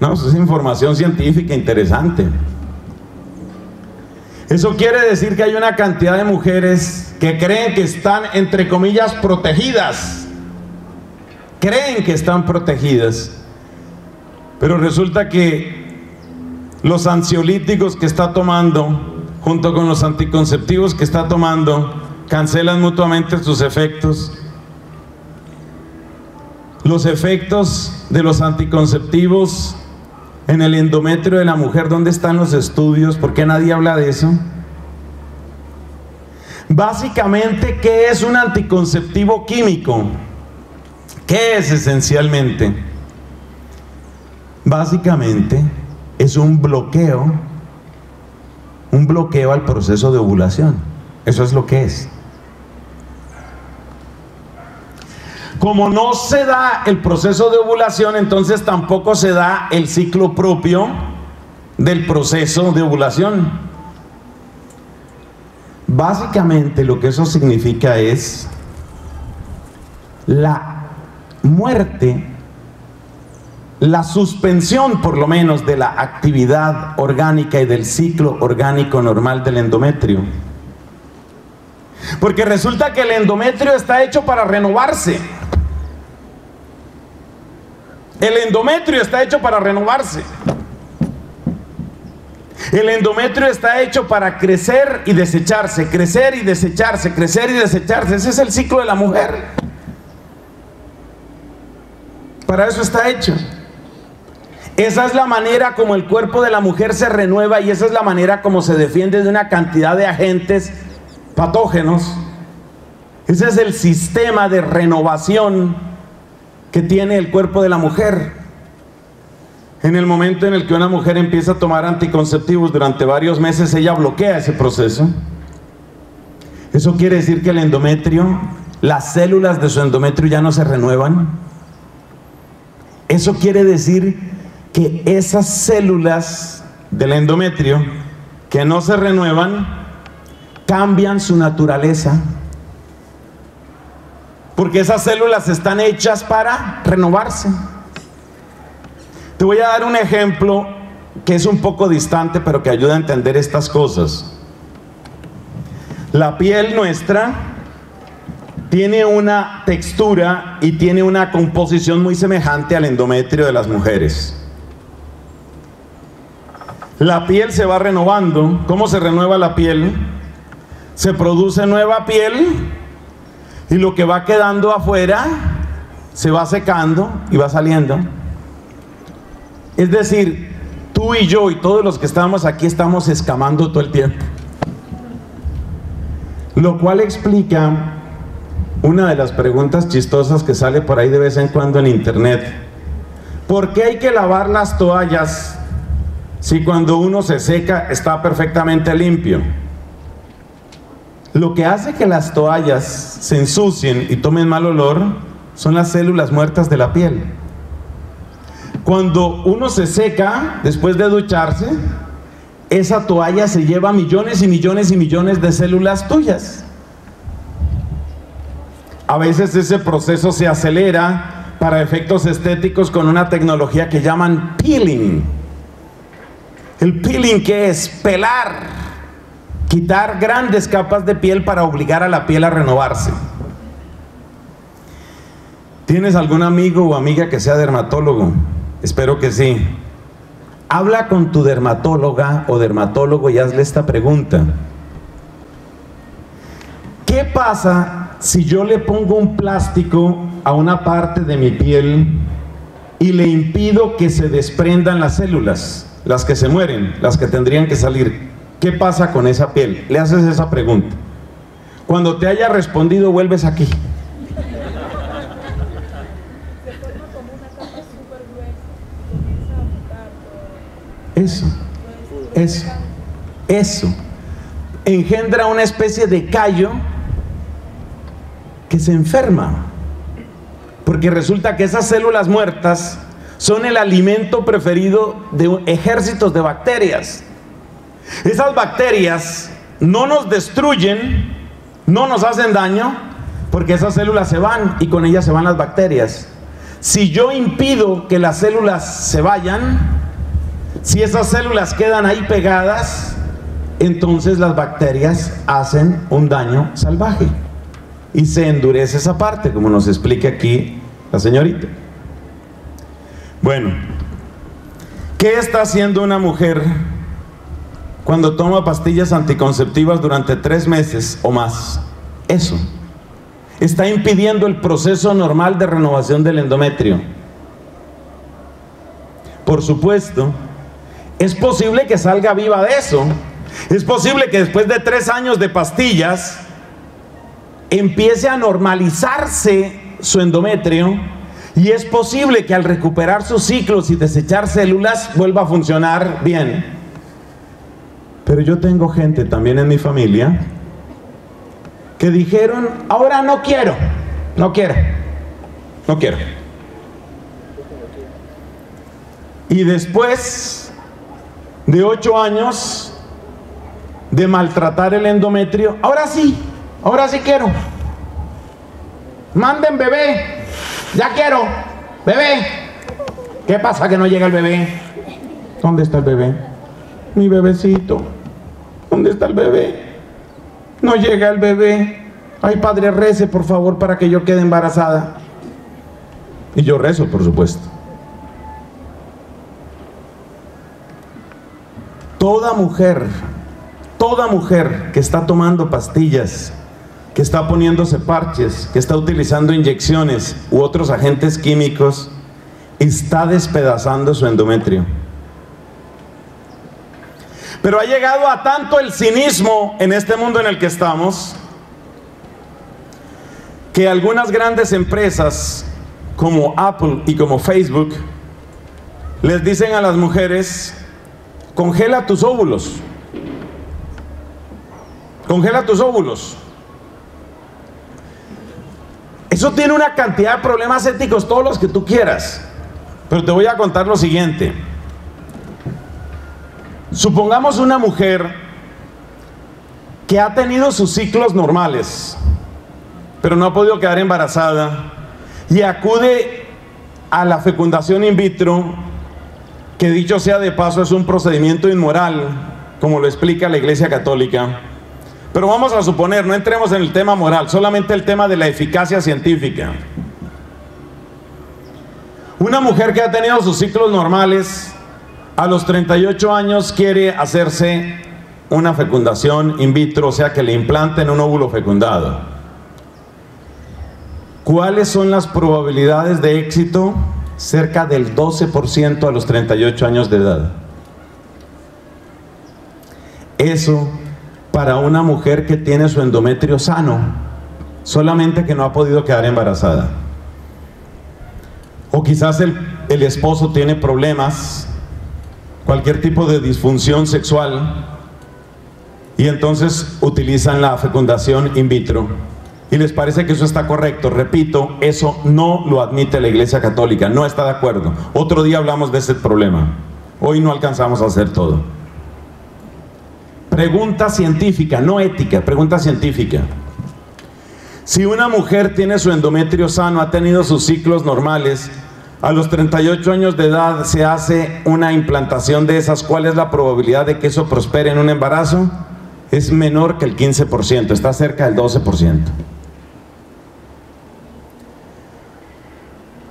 No, eso es información científica interesante. Eso quiere decir que hay una cantidad de mujeres que creen que están, entre comillas, protegidas. Creen que están protegidas. Pero resulta que los ansiolíticos que está tomando junto con los anticonceptivos que está tomando, cancelan mutuamente sus efectos. Los efectos de los anticonceptivos en el endometrio de la mujer, ¿dónde están los estudios? ¿Por qué nadie habla de eso? Básicamente, ¿qué es un anticonceptivo químico? ¿Qué es esencialmente? Básicamente es un bloqueo un bloqueo al proceso de ovulación. Eso es lo que es. Como no se da el proceso de ovulación, entonces tampoco se da el ciclo propio del proceso de ovulación. Básicamente lo que eso significa es la muerte la suspensión por lo menos de la actividad orgánica y del ciclo orgánico normal del endometrio. Porque resulta que el endometrio está hecho para renovarse. El endometrio está hecho para renovarse. El endometrio está hecho para crecer y desecharse, crecer y desecharse, crecer y desecharse. Ese es el ciclo de la mujer. Para eso está hecho. Esa es la manera como el cuerpo de la mujer se renueva y esa es la manera como se defiende de una cantidad de agentes patógenos. Ese es el sistema de renovación que tiene el cuerpo de la mujer. En el momento en el que una mujer empieza a tomar anticonceptivos durante varios meses, ella bloquea ese proceso. Eso quiere decir que el endometrio, las células de su endometrio ya no se renuevan. Eso quiere decir que esas células del endometrio que no se renuevan cambian su naturaleza. Porque esas células están hechas para renovarse. Te voy a dar un ejemplo que es un poco distante, pero que ayuda a entender estas cosas. La piel nuestra tiene una textura y tiene una composición muy semejante al endometrio de las mujeres. La piel se va renovando. ¿Cómo se renueva la piel? Se produce nueva piel y lo que va quedando afuera se va secando y va saliendo. Es decir, tú y yo y todos los que estamos aquí estamos escamando todo el tiempo. Lo cual explica una de las preguntas chistosas que sale por ahí de vez en cuando en internet. ¿Por qué hay que lavar las toallas si cuando uno se seca está perfectamente limpio? Lo que hace que las toallas se ensucien y tomen mal olor son las células muertas de la piel. Cuando uno se seca después de ducharse, esa toalla se lleva millones y millones y millones de células tuyas. A veces ese proceso se acelera para efectos estéticos con una tecnología que llaman peeling. El peeling que es pelar, quitar grandes capas de piel para obligar a la piel a renovarse. ¿Tienes algún amigo o amiga que sea dermatólogo? Espero que sí. Habla con tu dermatóloga o dermatólogo y hazle esta pregunta. ¿Qué pasa si yo le pongo un plástico a una parte de mi piel y le impido que se desprendan las células, las que se mueren, las que tendrían que salir? ¿Qué pasa con esa piel? Le haces esa pregunta. Cuando te haya respondido, vuelves aquí. Eso, eso, eso engendra una especie de callo que se enferma. Porque resulta que esas células muertas son el alimento preferido de ejércitos de bacterias. Esas bacterias no nos destruyen, no nos hacen daño, porque esas células se van y con ellas se van las bacterias. Si yo impido que las células se vayan, si esas células quedan ahí pegadas, entonces las bacterias hacen un daño salvaje y se endurece esa parte, como nos explica aquí la señorita. Bueno, ¿qué está haciendo una mujer cuando toma pastillas anticonceptivas durante tres meses o más? Eso. Está impidiendo el proceso normal de renovación del endometrio. Por supuesto, es posible que salga viva de eso. Es posible que después de tres años de pastillas empiece a normalizarse su endometrio y es posible que al recuperar sus ciclos y desechar células vuelva a funcionar bien. Pero yo tengo gente también en mi familia que dijeron, ahora no quiero, no quiero, no quiero. Y después de ocho años de maltratar el endometrio, ahora sí, ahora sí quiero. Manden bebé, ya quiero, bebé. ¿Qué pasa que no llega el bebé? ¿Dónde está el bebé? Mi bebecito. ¿Dónde está el bebé? No llega el bebé. Ay, padre, rece por favor para que yo quede embarazada. Y yo rezo, por supuesto. Toda mujer, toda mujer que está tomando pastillas, que está poniéndose parches, que está utilizando inyecciones u otros agentes químicos, está despedazando su endometrio. Pero ha llegado a tanto el cinismo en este mundo en el que estamos, que algunas grandes empresas como Apple y como Facebook les dicen a las mujeres, Congela tus óvulos. Congela tus óvulos. Eso tiene una cantidad de problemas éticos, todos los que tú quieras. Pero te voy a contar lo siguiente. Supongamos una mujer que ha tenido sus ciclos normales, pero no ha podido quedar embarazada y acude a la fecundación in vitro que dicho sea de paso es un procedimiento inmoral, como lo explica la Iglesia Católica. Pero vamos a suponer, no entremos en el tema moral, solamente el tema de la eficacia científica. Una mujer que ha tenido sus ciclos normales, a los 38 años quiere hacerse una fecundación in vitro, o sea que le implanten un óvulo fecundado. ¿Cuáles son las probabilidades de éxito? cerca del 12% a los 38 años de edad. Eso para una mujer que tiene su endometrio sano, solamente que no ha podido quedar embarazada. O quizás el, el esposo tiene problemas, cualquier tipo de disfunción sexual, y entonces utilizan la fecundación in vitro. Y les parece que eso está correcto. Repito, eso no lo admite la Iglesia Católica, no está de acuerdo. Otro día hablamos de ese problema. Hoy no alcanzamos a hacer todo. Pregunta científica, no ética, pregunta científica. Si una mujer tiene su endometrio sano, ha tenido sus ciclos normales, a los 38 años de edad se hace una implantación de esas, ¿cuál es la probabilidad de que eso prospere en un embarazo? Es menor que el 15%, está cerca del 12%.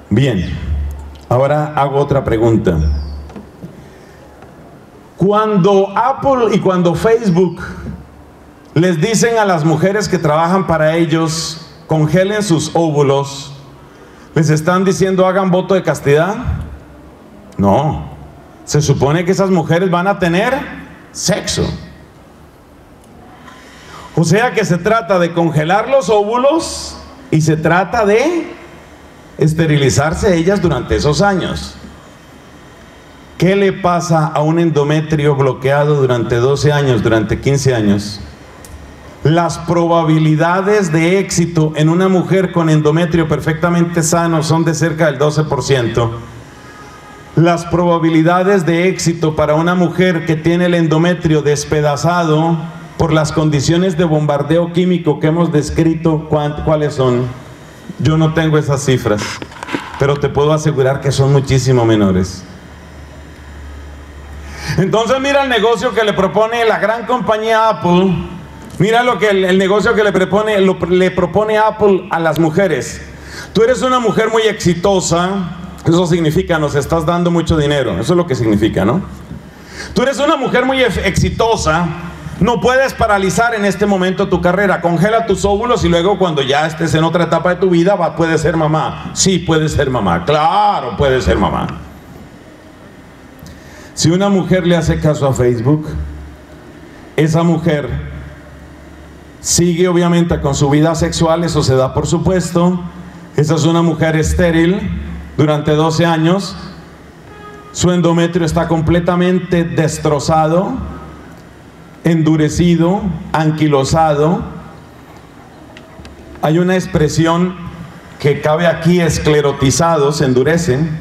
Bien, ahora hago otra pregunta. Cuando Apple y cuando Facebook les dicen a las mujeres que trabajan para ellos, congelen sus óvulos, ¿Les están diciendo hagan voto de castidad? No. Se supone que esas mujeres van a tener sexo. O sea que se trata de congelar los óvulos y se trata de esterilizarse ellas durante esos años. ¿Qué le pasa a un endometrio bloqueado durante 12 años, durante 15 años? Las probabilidades de éxito en una mujer con endometrio perfectamente sano son de cerca del 12%. Las probabilidades de éxito para una mujer que tiene el endometrio despedazado por las condiciones de bombardeo químico que hemos descrito, ¿cuáles son? Yo no tengo esas cifras, pero te puedo asegurar que son muchísimo menores. Entonces mira el negocio que le propone la gran compañía Apple Mira lo que el, negocio que le propone, le propone Apple a las mujeres. Tú eres una mujer muy exitosa, eso significa nos estás dando mucho dinero, eso es lo que significa, ¿no? Tú eres una mujer muy exitosa, no puedes paralizar en este momento tu carrera, congela tus óvulos y luego cuando ya estés en otra etapa de tu vida va, puedes ser mamá. Sí, puedes ser mamá, claro, puedes ser mamá. Si una mujer le hace caso a Facebook, esa mujer Sigue obviamente con su vida sexual, eso se da por supuesto. Esa es una mujer estéril durante 12 años. Su endometrio está completamente destrozado, endurecido, anquilosado. Hay una expresión que cabe aquí, esclerotizado, se endurecen.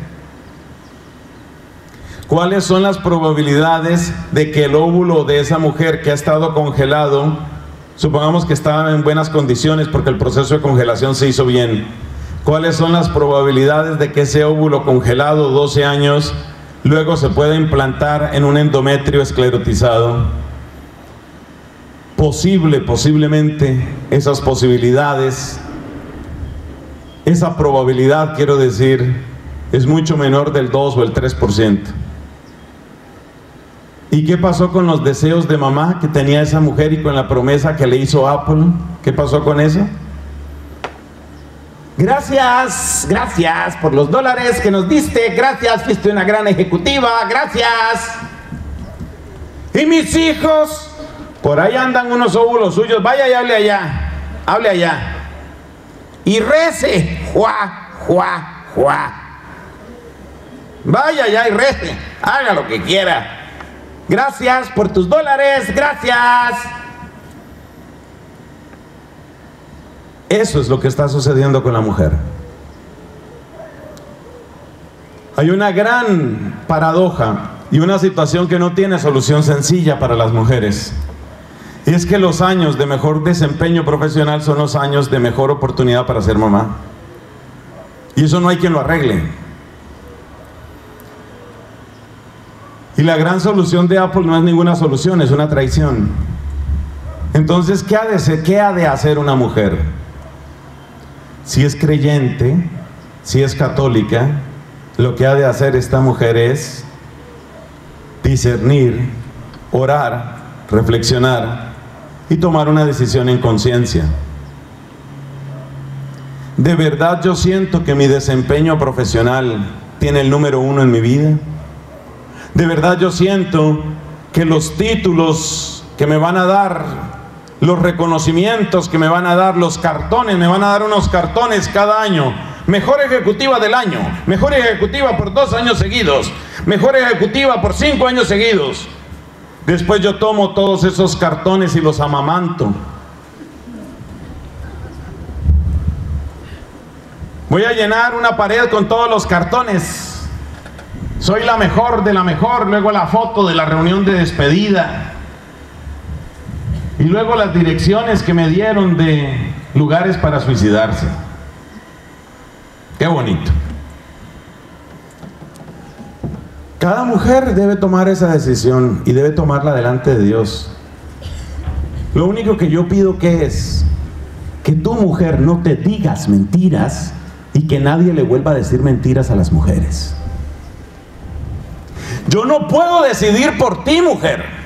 ¿Cuáles son las probabilidades de que el óvulo de esa mujer que ha estado congelado Supongamos que estaba en buenas condiciones porque el proceso de congelación se hizo bien. ¿Cuáles son las probabilidades de que ese óvulo congelado 12 años luego se pueda implantar en un endometrio esclerotizado? Posible, posiblemente, esas posibilidades, esa probabilidad, quiero decir, es mucho menor del 2 o el 3%. ¿Y qué pasó con los deseos de mamá que tenía esa mujer y con la promesa que le hizo Apple? ¿Qué pasó con eso? Gracias, gracias por los dólares que nos diste. Gracias, fuiste una gran ejecutiva. Gracias. ¿Y mis hijos? Por ahí andan unos óvulos suyos. Vaya y hable allá. Hable allá. Y rece. Juá, juá, juá. Vaya allá y rece. Haga lo que quiera. Gracias por tus dólares, gracias. Eso es lo que está sucediendo con la mujer. Hay una gran paradoja y una situación que no tiene solución sencilla para las mujeres. Y es que los años de mejor desempeño profesional son los años de mejor oportunidad para ser mamá. Y eso no hay quien lo arregle. Y la gran solución de Apple no es ninguna solución, es una traición. Entonces, ¿qué ha de, hacer una mujer? Si es creyente, si es católica, lo que ha de hacer esta mujer es discernir, orar, reflexionar y tomar una decisión en conciencia. ¿De verdad yo siento que mi desempeño profesional tiene el número uno en mi vida? De verdad yo siento que los títulos que me van a dar, los reconocimientos que me van a dar, los cartones, me van a dar unos cartones cada año. Mejor ejecutiva del año, mejor ejecutiva por dos años seguidos, mejor ejecutiva por cinco años seguidos. Después yo tomo todos esos cartones y los amamanto. Voy a llenar una pared con todos los cartones. Soy la mejor de la mejor. Luego la foto de la reunión de despedida. Y luego las direcciones que me dieron de lugares para suicidarse. Qué bonito. Cada mujer debe tomar esa decisión y debe tomarla delante de Dios. Lo único que yo pido que es que tu mujer no te digas mentiras y que nadie le vuelva a decir mentiras a las mujeres. Yo no puedo decidir por ti, mujer.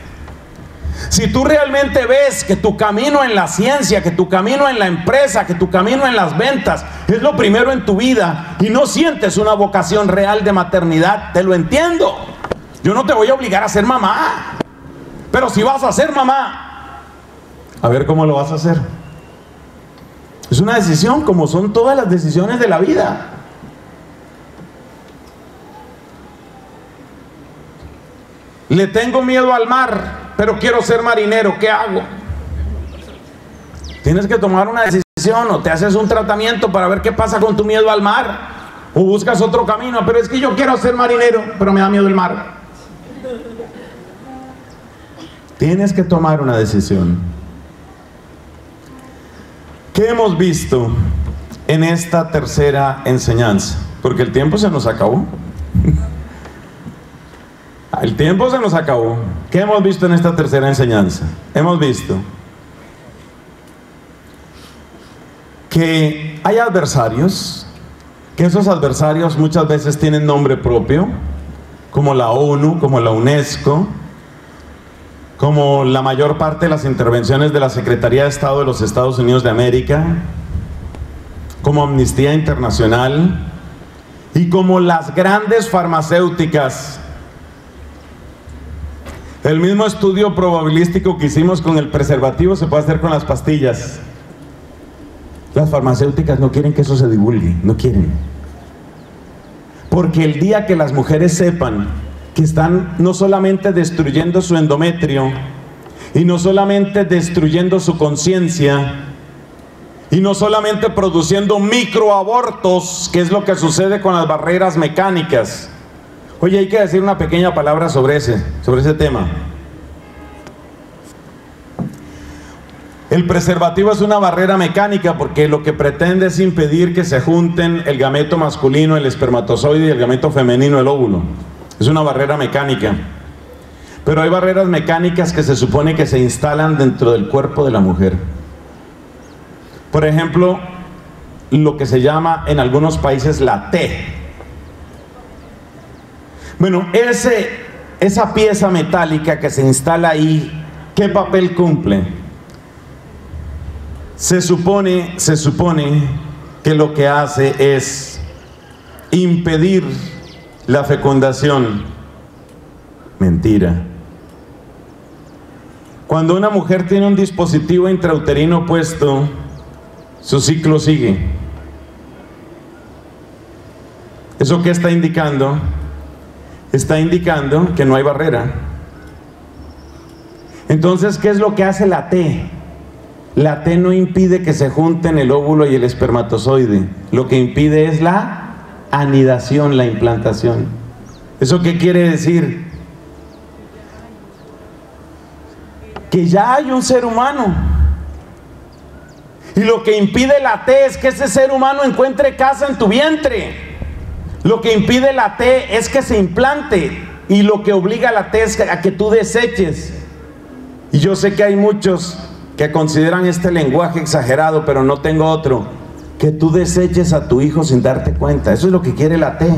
Si tú realmente ves que tu camino en la ciencia, que tu camino en la empresa, que tu camino en las ventas es lo primero en tu vida y no sientes una vocación real de maternidad, te lo entiendo. Yo no te voy a obligar a ser mamá. Pero si vas a ser mamá, a ver cómo lo vas a hacer. Es una decisión como son todas las decisiones de la vida. Le tengo miedo al mar, pero quiero ser marinero. ¿Qué hago? Tienes que tomar una decisión o te haces un tratamiento para ver qué pasa con tu miedo al mar. O buscas otro camino, pero es que yo quiero ser marinero, pero me da miedo el mar. Tienes que tomar una decisión. ¿Qué hemos visto en esta tercera enseñanza? Porque el tiempo se nos acabó. El tiempo se nos acabó. ¿Qué hemos visto en esta tercera enseñanza? Hemos visto que hay adversarios, que esos adversarios muchas veces tienen nombre propio, como la ONU, como la UNESCO, como la mayor parte de las intervenciones de la Secretaría de Estado de los Estados Unidos de América, como Amnistía Internacional y como las grandes farmacéuticas el mismo estudio probabilístico que hicimos con el preservativo se puede hacer con las pastillas. Las farmacéuticas no quieren que eso se divulgue, no quieren. Porque el día que las mujeres sepan que están no solamente destruyendo su endometrio y no solamente destruyendo su conciencia y no solamente produciendo microabortos, que es lo que sucede con las barreras mecánicas, Oye, hay que decir una pequeña palabra sobre ese, sobre ese tema. El preservativo es una barrera mecánica porque lo que pretende es impedir que se junten el gameto masculino, el espermatozoide y el gameto femenino, el óvulo. Es una barrera mecánica. Pero hay barreras mecánicas que se supone que se instalan dentro del cuerpo de la mujer. Por ejemplo, lo que se llama en algunos países la T, bueno, ese, esa pieza metálica que se instala ahí, ¿qué papel cumple? Se supone, se supone que lo que hace es impedir la fecundación. Mentira. Cuando una mujer tiene un dispositivo intrauterino puesto, su ciclo sigue. ¿Eso qué está indicando? Está indicando que no hay barrera. Entonces, ¿qué es lo que hace la T? La T no impide que se junten el óvulo y el espermatozoide. Lo que impide es la anidación, la implantación. ¿Eso qué quiere decir? Que ya hay un ser humano. Y lo que impide la T es que ese ser humano encuentre casa en tu vientre. Lo que impide la T es que se implante y lo que obliga a la T es a que tú deseches. Y yo sé que hay muchos que consideran este lenguaje exagerado, pero no tengo otro. Que tú deseches a tu hijo sin darte cuenta. Eso es lo que quiere la T.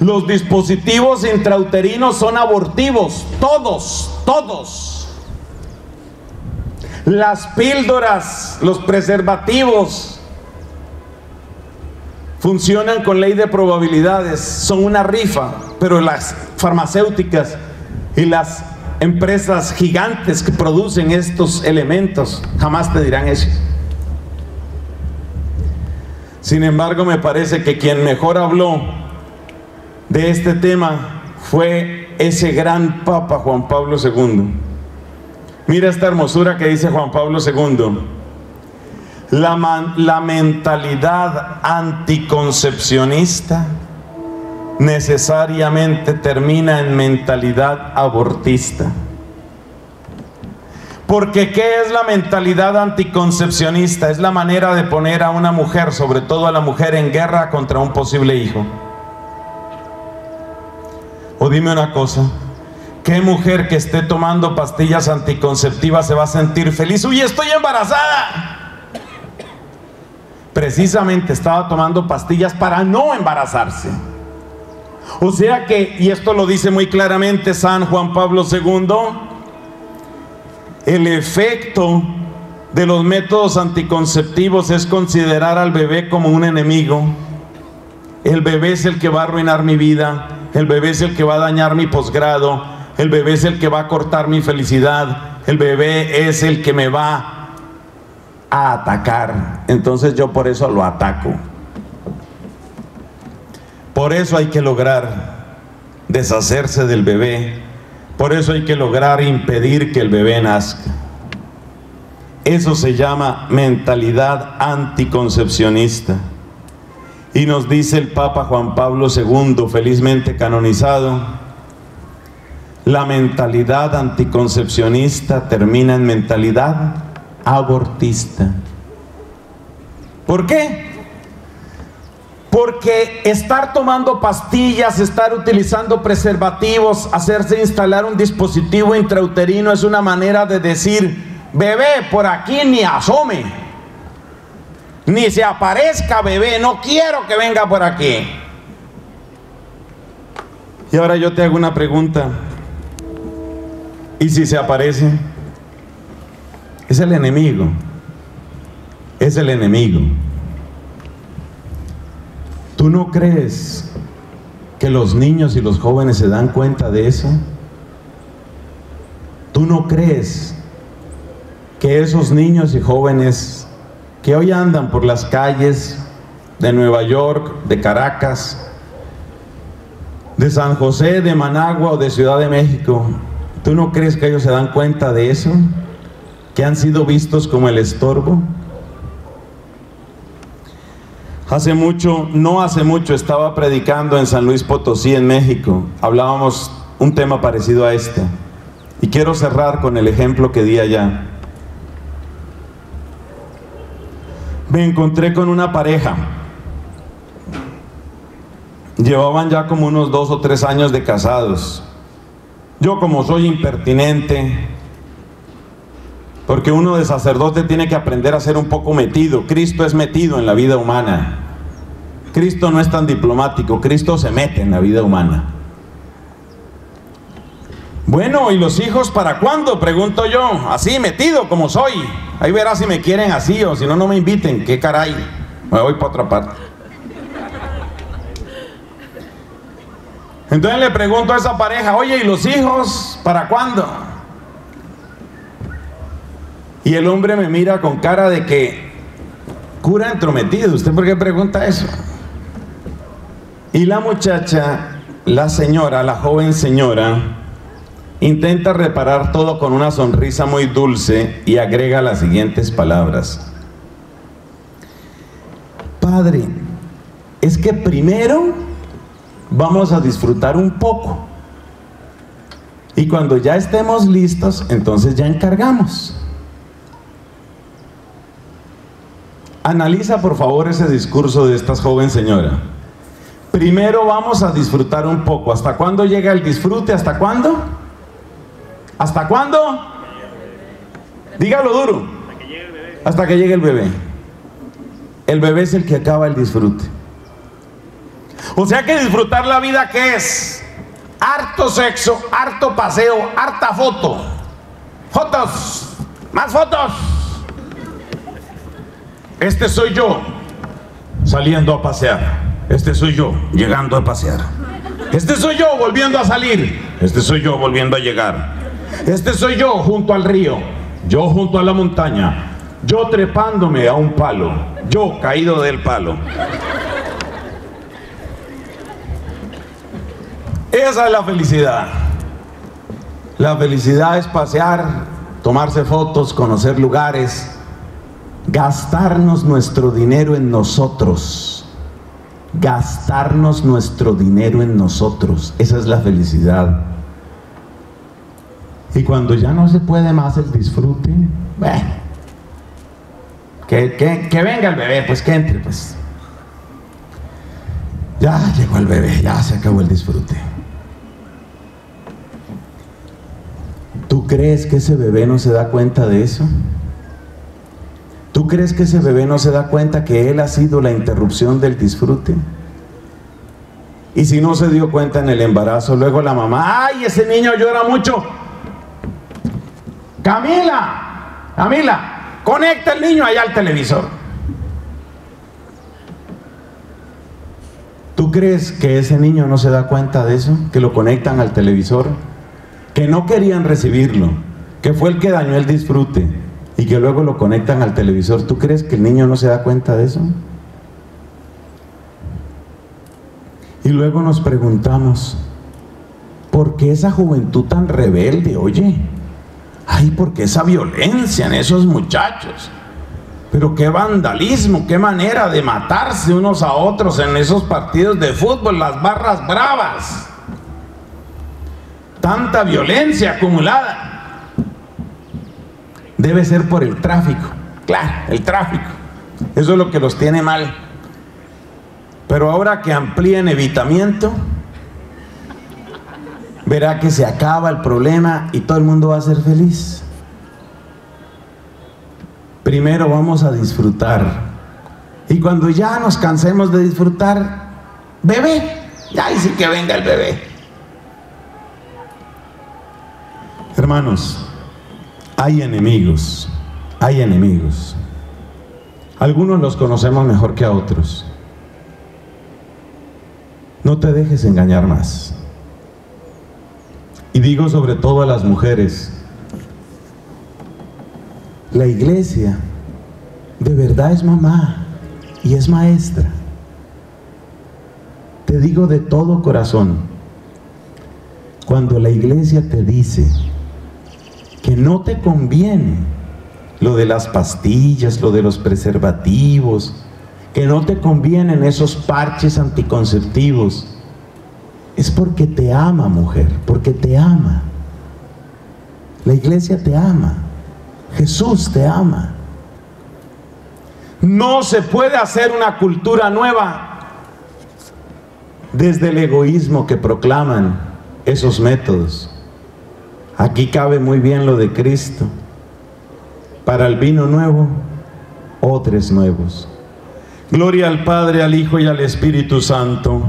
Los dispositivos intrauterinos son abortivos, todos, todos. Las píldoras, los preservativos, funcionan con ley de probabilidades, son una rifa, pero las farmacéuticas y las empresas gigantes que producen estos elementos jamás te dirán eso. Sin embargo, me parece que quien mejor habló de este tema fue ese gran Papa Juan Pablo II. Mira esta hermosura que dice Juan Pablo II. La, la mentalidad anticoncepcionista necesariamente termina en mentalidad abortista. Porque ¿qué es la mentalidad anticoncepcionista? Es la manera de poner a una mujer, sobre todo a la mujer, en guerra contra un posible hijo. O dime una cosa, ¿qué mujer que esté tomando pastillas anticonceptivas se va a sentir feliz? Uy, estoy embarazada. Precisamente estaba tomando pastillas para no embarazarse. O sea que, y esto lo dice muy claramente San Juan Pablo II, el efecto de los métodos anticonceptivos es considerar al bebé como un enemigo. El bebé es el que va a arruinar mi vida, el bebé es el que va a dañar mi posgrado, el bebé es el que va a cortar mi felicidad, el bebé es el que me va a atacar. Entonces yo por eso lo ataco. Por eso hay que lograr deshacerse del bebé por eso hay que lograr impedir que el bebé nazca. Eso se llama mentalidad anticoncepcionista. Y nos dice el Papa Juan Pablo II, felizmente canonizado, la mentalidad anticoncepcionista termina en mentalidad abortista. ¿Por qué? Porque estar tomando pastillas, estar utilizando preservativos, hacerse instalar un dispositivo intrauterino es una manera de decir, bebé, por aquí ni asome, ni se aparezca bebé, no quiero que venga por aquí. Y ahora yo te hago una pregunta. ¿Y si se aparece? Es el enemigo. Es el enemigo. ¿Tú no crees que los niños y los jóvenes se dan cuenta de eso? ¿Tú no crees que esos niños y jóvenes que hoy andan por las calles de Nueva York, de Caracas, de San José, de Managua o de Ciudad de México, ¿tú no crees que ellos se dan cuenta de eso? ¿Que han sido vistos como el estorbo? Hace mucho, no hace mucho, estaba predicando en San Luis Potosí, en México. Hablábamos un tema parecido a este. Y quiero cerrar con el ejemplo que di allá. Me encontré con una pareja. Llevaban ya como unos dos o tres años de casados. Yo como soy impertinente, porque uno de sacerdote tiene que aprender a ser un poco metido. Cristo es metido en la vida humana. Cristo no es tan diplomático, Cristo se mete en la vida humana. Bueno, ¿y los hijos para cuándo? Pregunto yo, así metido como soy. Ahí verás si me quieren así o si no, no me inviten. ¿Qué caray? Me voy para otra parte. Entonces le pregunto a esa pareja, oye, ¿y los hijos para cuándo? Y el hombre me mira con cara de que, cura entrometido, ¿usted por qué pregunta eso? Y la muchacha, la señora, la joven señora, intenta reparar todo con una sonrisa muy dulce y agrega las siguientes palabras. Padre, es que primero vamos a disfrutar un poco. Y cuando ya estemos listos, entonces ya encargamos. Analiza por favor ese discurso de esta joven señora. Primero vamos a disfrutar un poco. ¿Hasta cuándo llega el disfrute? ¿Hasta cuándo? ¿Hasta cuándo? Dígalo duro. Hasta que llegue el bebé. El bebé es el que acaba el disfrute. O sea que disfrutar la vida, ¿qué es? Harto sexo, harto paseo, harta foto. Fotos, más fotos. Este soy yo saliendo a pasear. Este soy yo llegando a pasear. Este soy yo volviendo a salir. Este soy yo volviendo a llegar. Este soy yo junto al río. Yo junto a la montaña. Yo trepándome a un palo. Yo caído del palo. Esa es la felicidad. La felicidad es pasear, tomarse fotos, conocer lugares, gastarnos nuestro dinero en nosotros. Gastarnos nuestro dinero en nosotros. Esa es la felicidad. Y cuando ya no se puede más el disfrute, bueno, que, que venga el bebé, pues que entre, pues. Ya llegó el bebé, ya se acabó el disfrute. ¿Tú crees que ese bebé no se da cuenta de eso? ¿Tú crees que ese bebé no se da cuenta que él ha sido la interrupción del disfrute? Y si no se dio cuenta en el embarazo, luego la mamá, ay, ese niño llora mucho. Camila, Camila, conecta el niño allá al televisor. ¿Tú crees que ese niño no se da cuenta de eso? Que lo conectan al televisor, que no querían recibirlo, que fue el que dañó el disfrute y que luego lo conectan al televisor. ¿Tú crees que el niño no se da cuenta de eso? Y luego nos preguntamos, ¿por qué esa juventud tan rebelde? Oye, ay, ¿por qué esa violencia en esos muchachos? Pero qué vandalismo, qué manera de matarse unos a otros en esos partidos de fútbol, las barras bravas. Tanta violencia acumulada. Debe ser por el tráfico. Claro, el tráfico. Eso es lo que los tiene mal. Pero ahora que amplíen evitamiento, verá que se acaba el problema y todo el mundo va a ser feliz. Primero vamos a disfrutar. Y cuando ya nos cansemos de disfrutar, bebé, ya sí que venga el bebé. Hermanos, hay enemigos, hay enemigos. Algunos los conocemos mejor que a otros. No te dejes engañar más. Y digo sobre todo a las mujeres, la iglesia de verdad es mamá y es maestra. Te digo de todo corazón, cuando la iglesia te dice que no te conviene lo de las pastillas, lo de los preservativos, que no te convienen esos parches anticonceptivos, es porque te ama, mujer, porque te ama. La iglesia te ama. Jesús te ama. No se puede hacer una cultura nueva desde el egoísmo que proclaman esos métodos. Aquí cabe muy bien lo de Cristo. Para el vino nuevo, otros nuevos. Gloria al Padre, al Hijo y al Espíritu Santo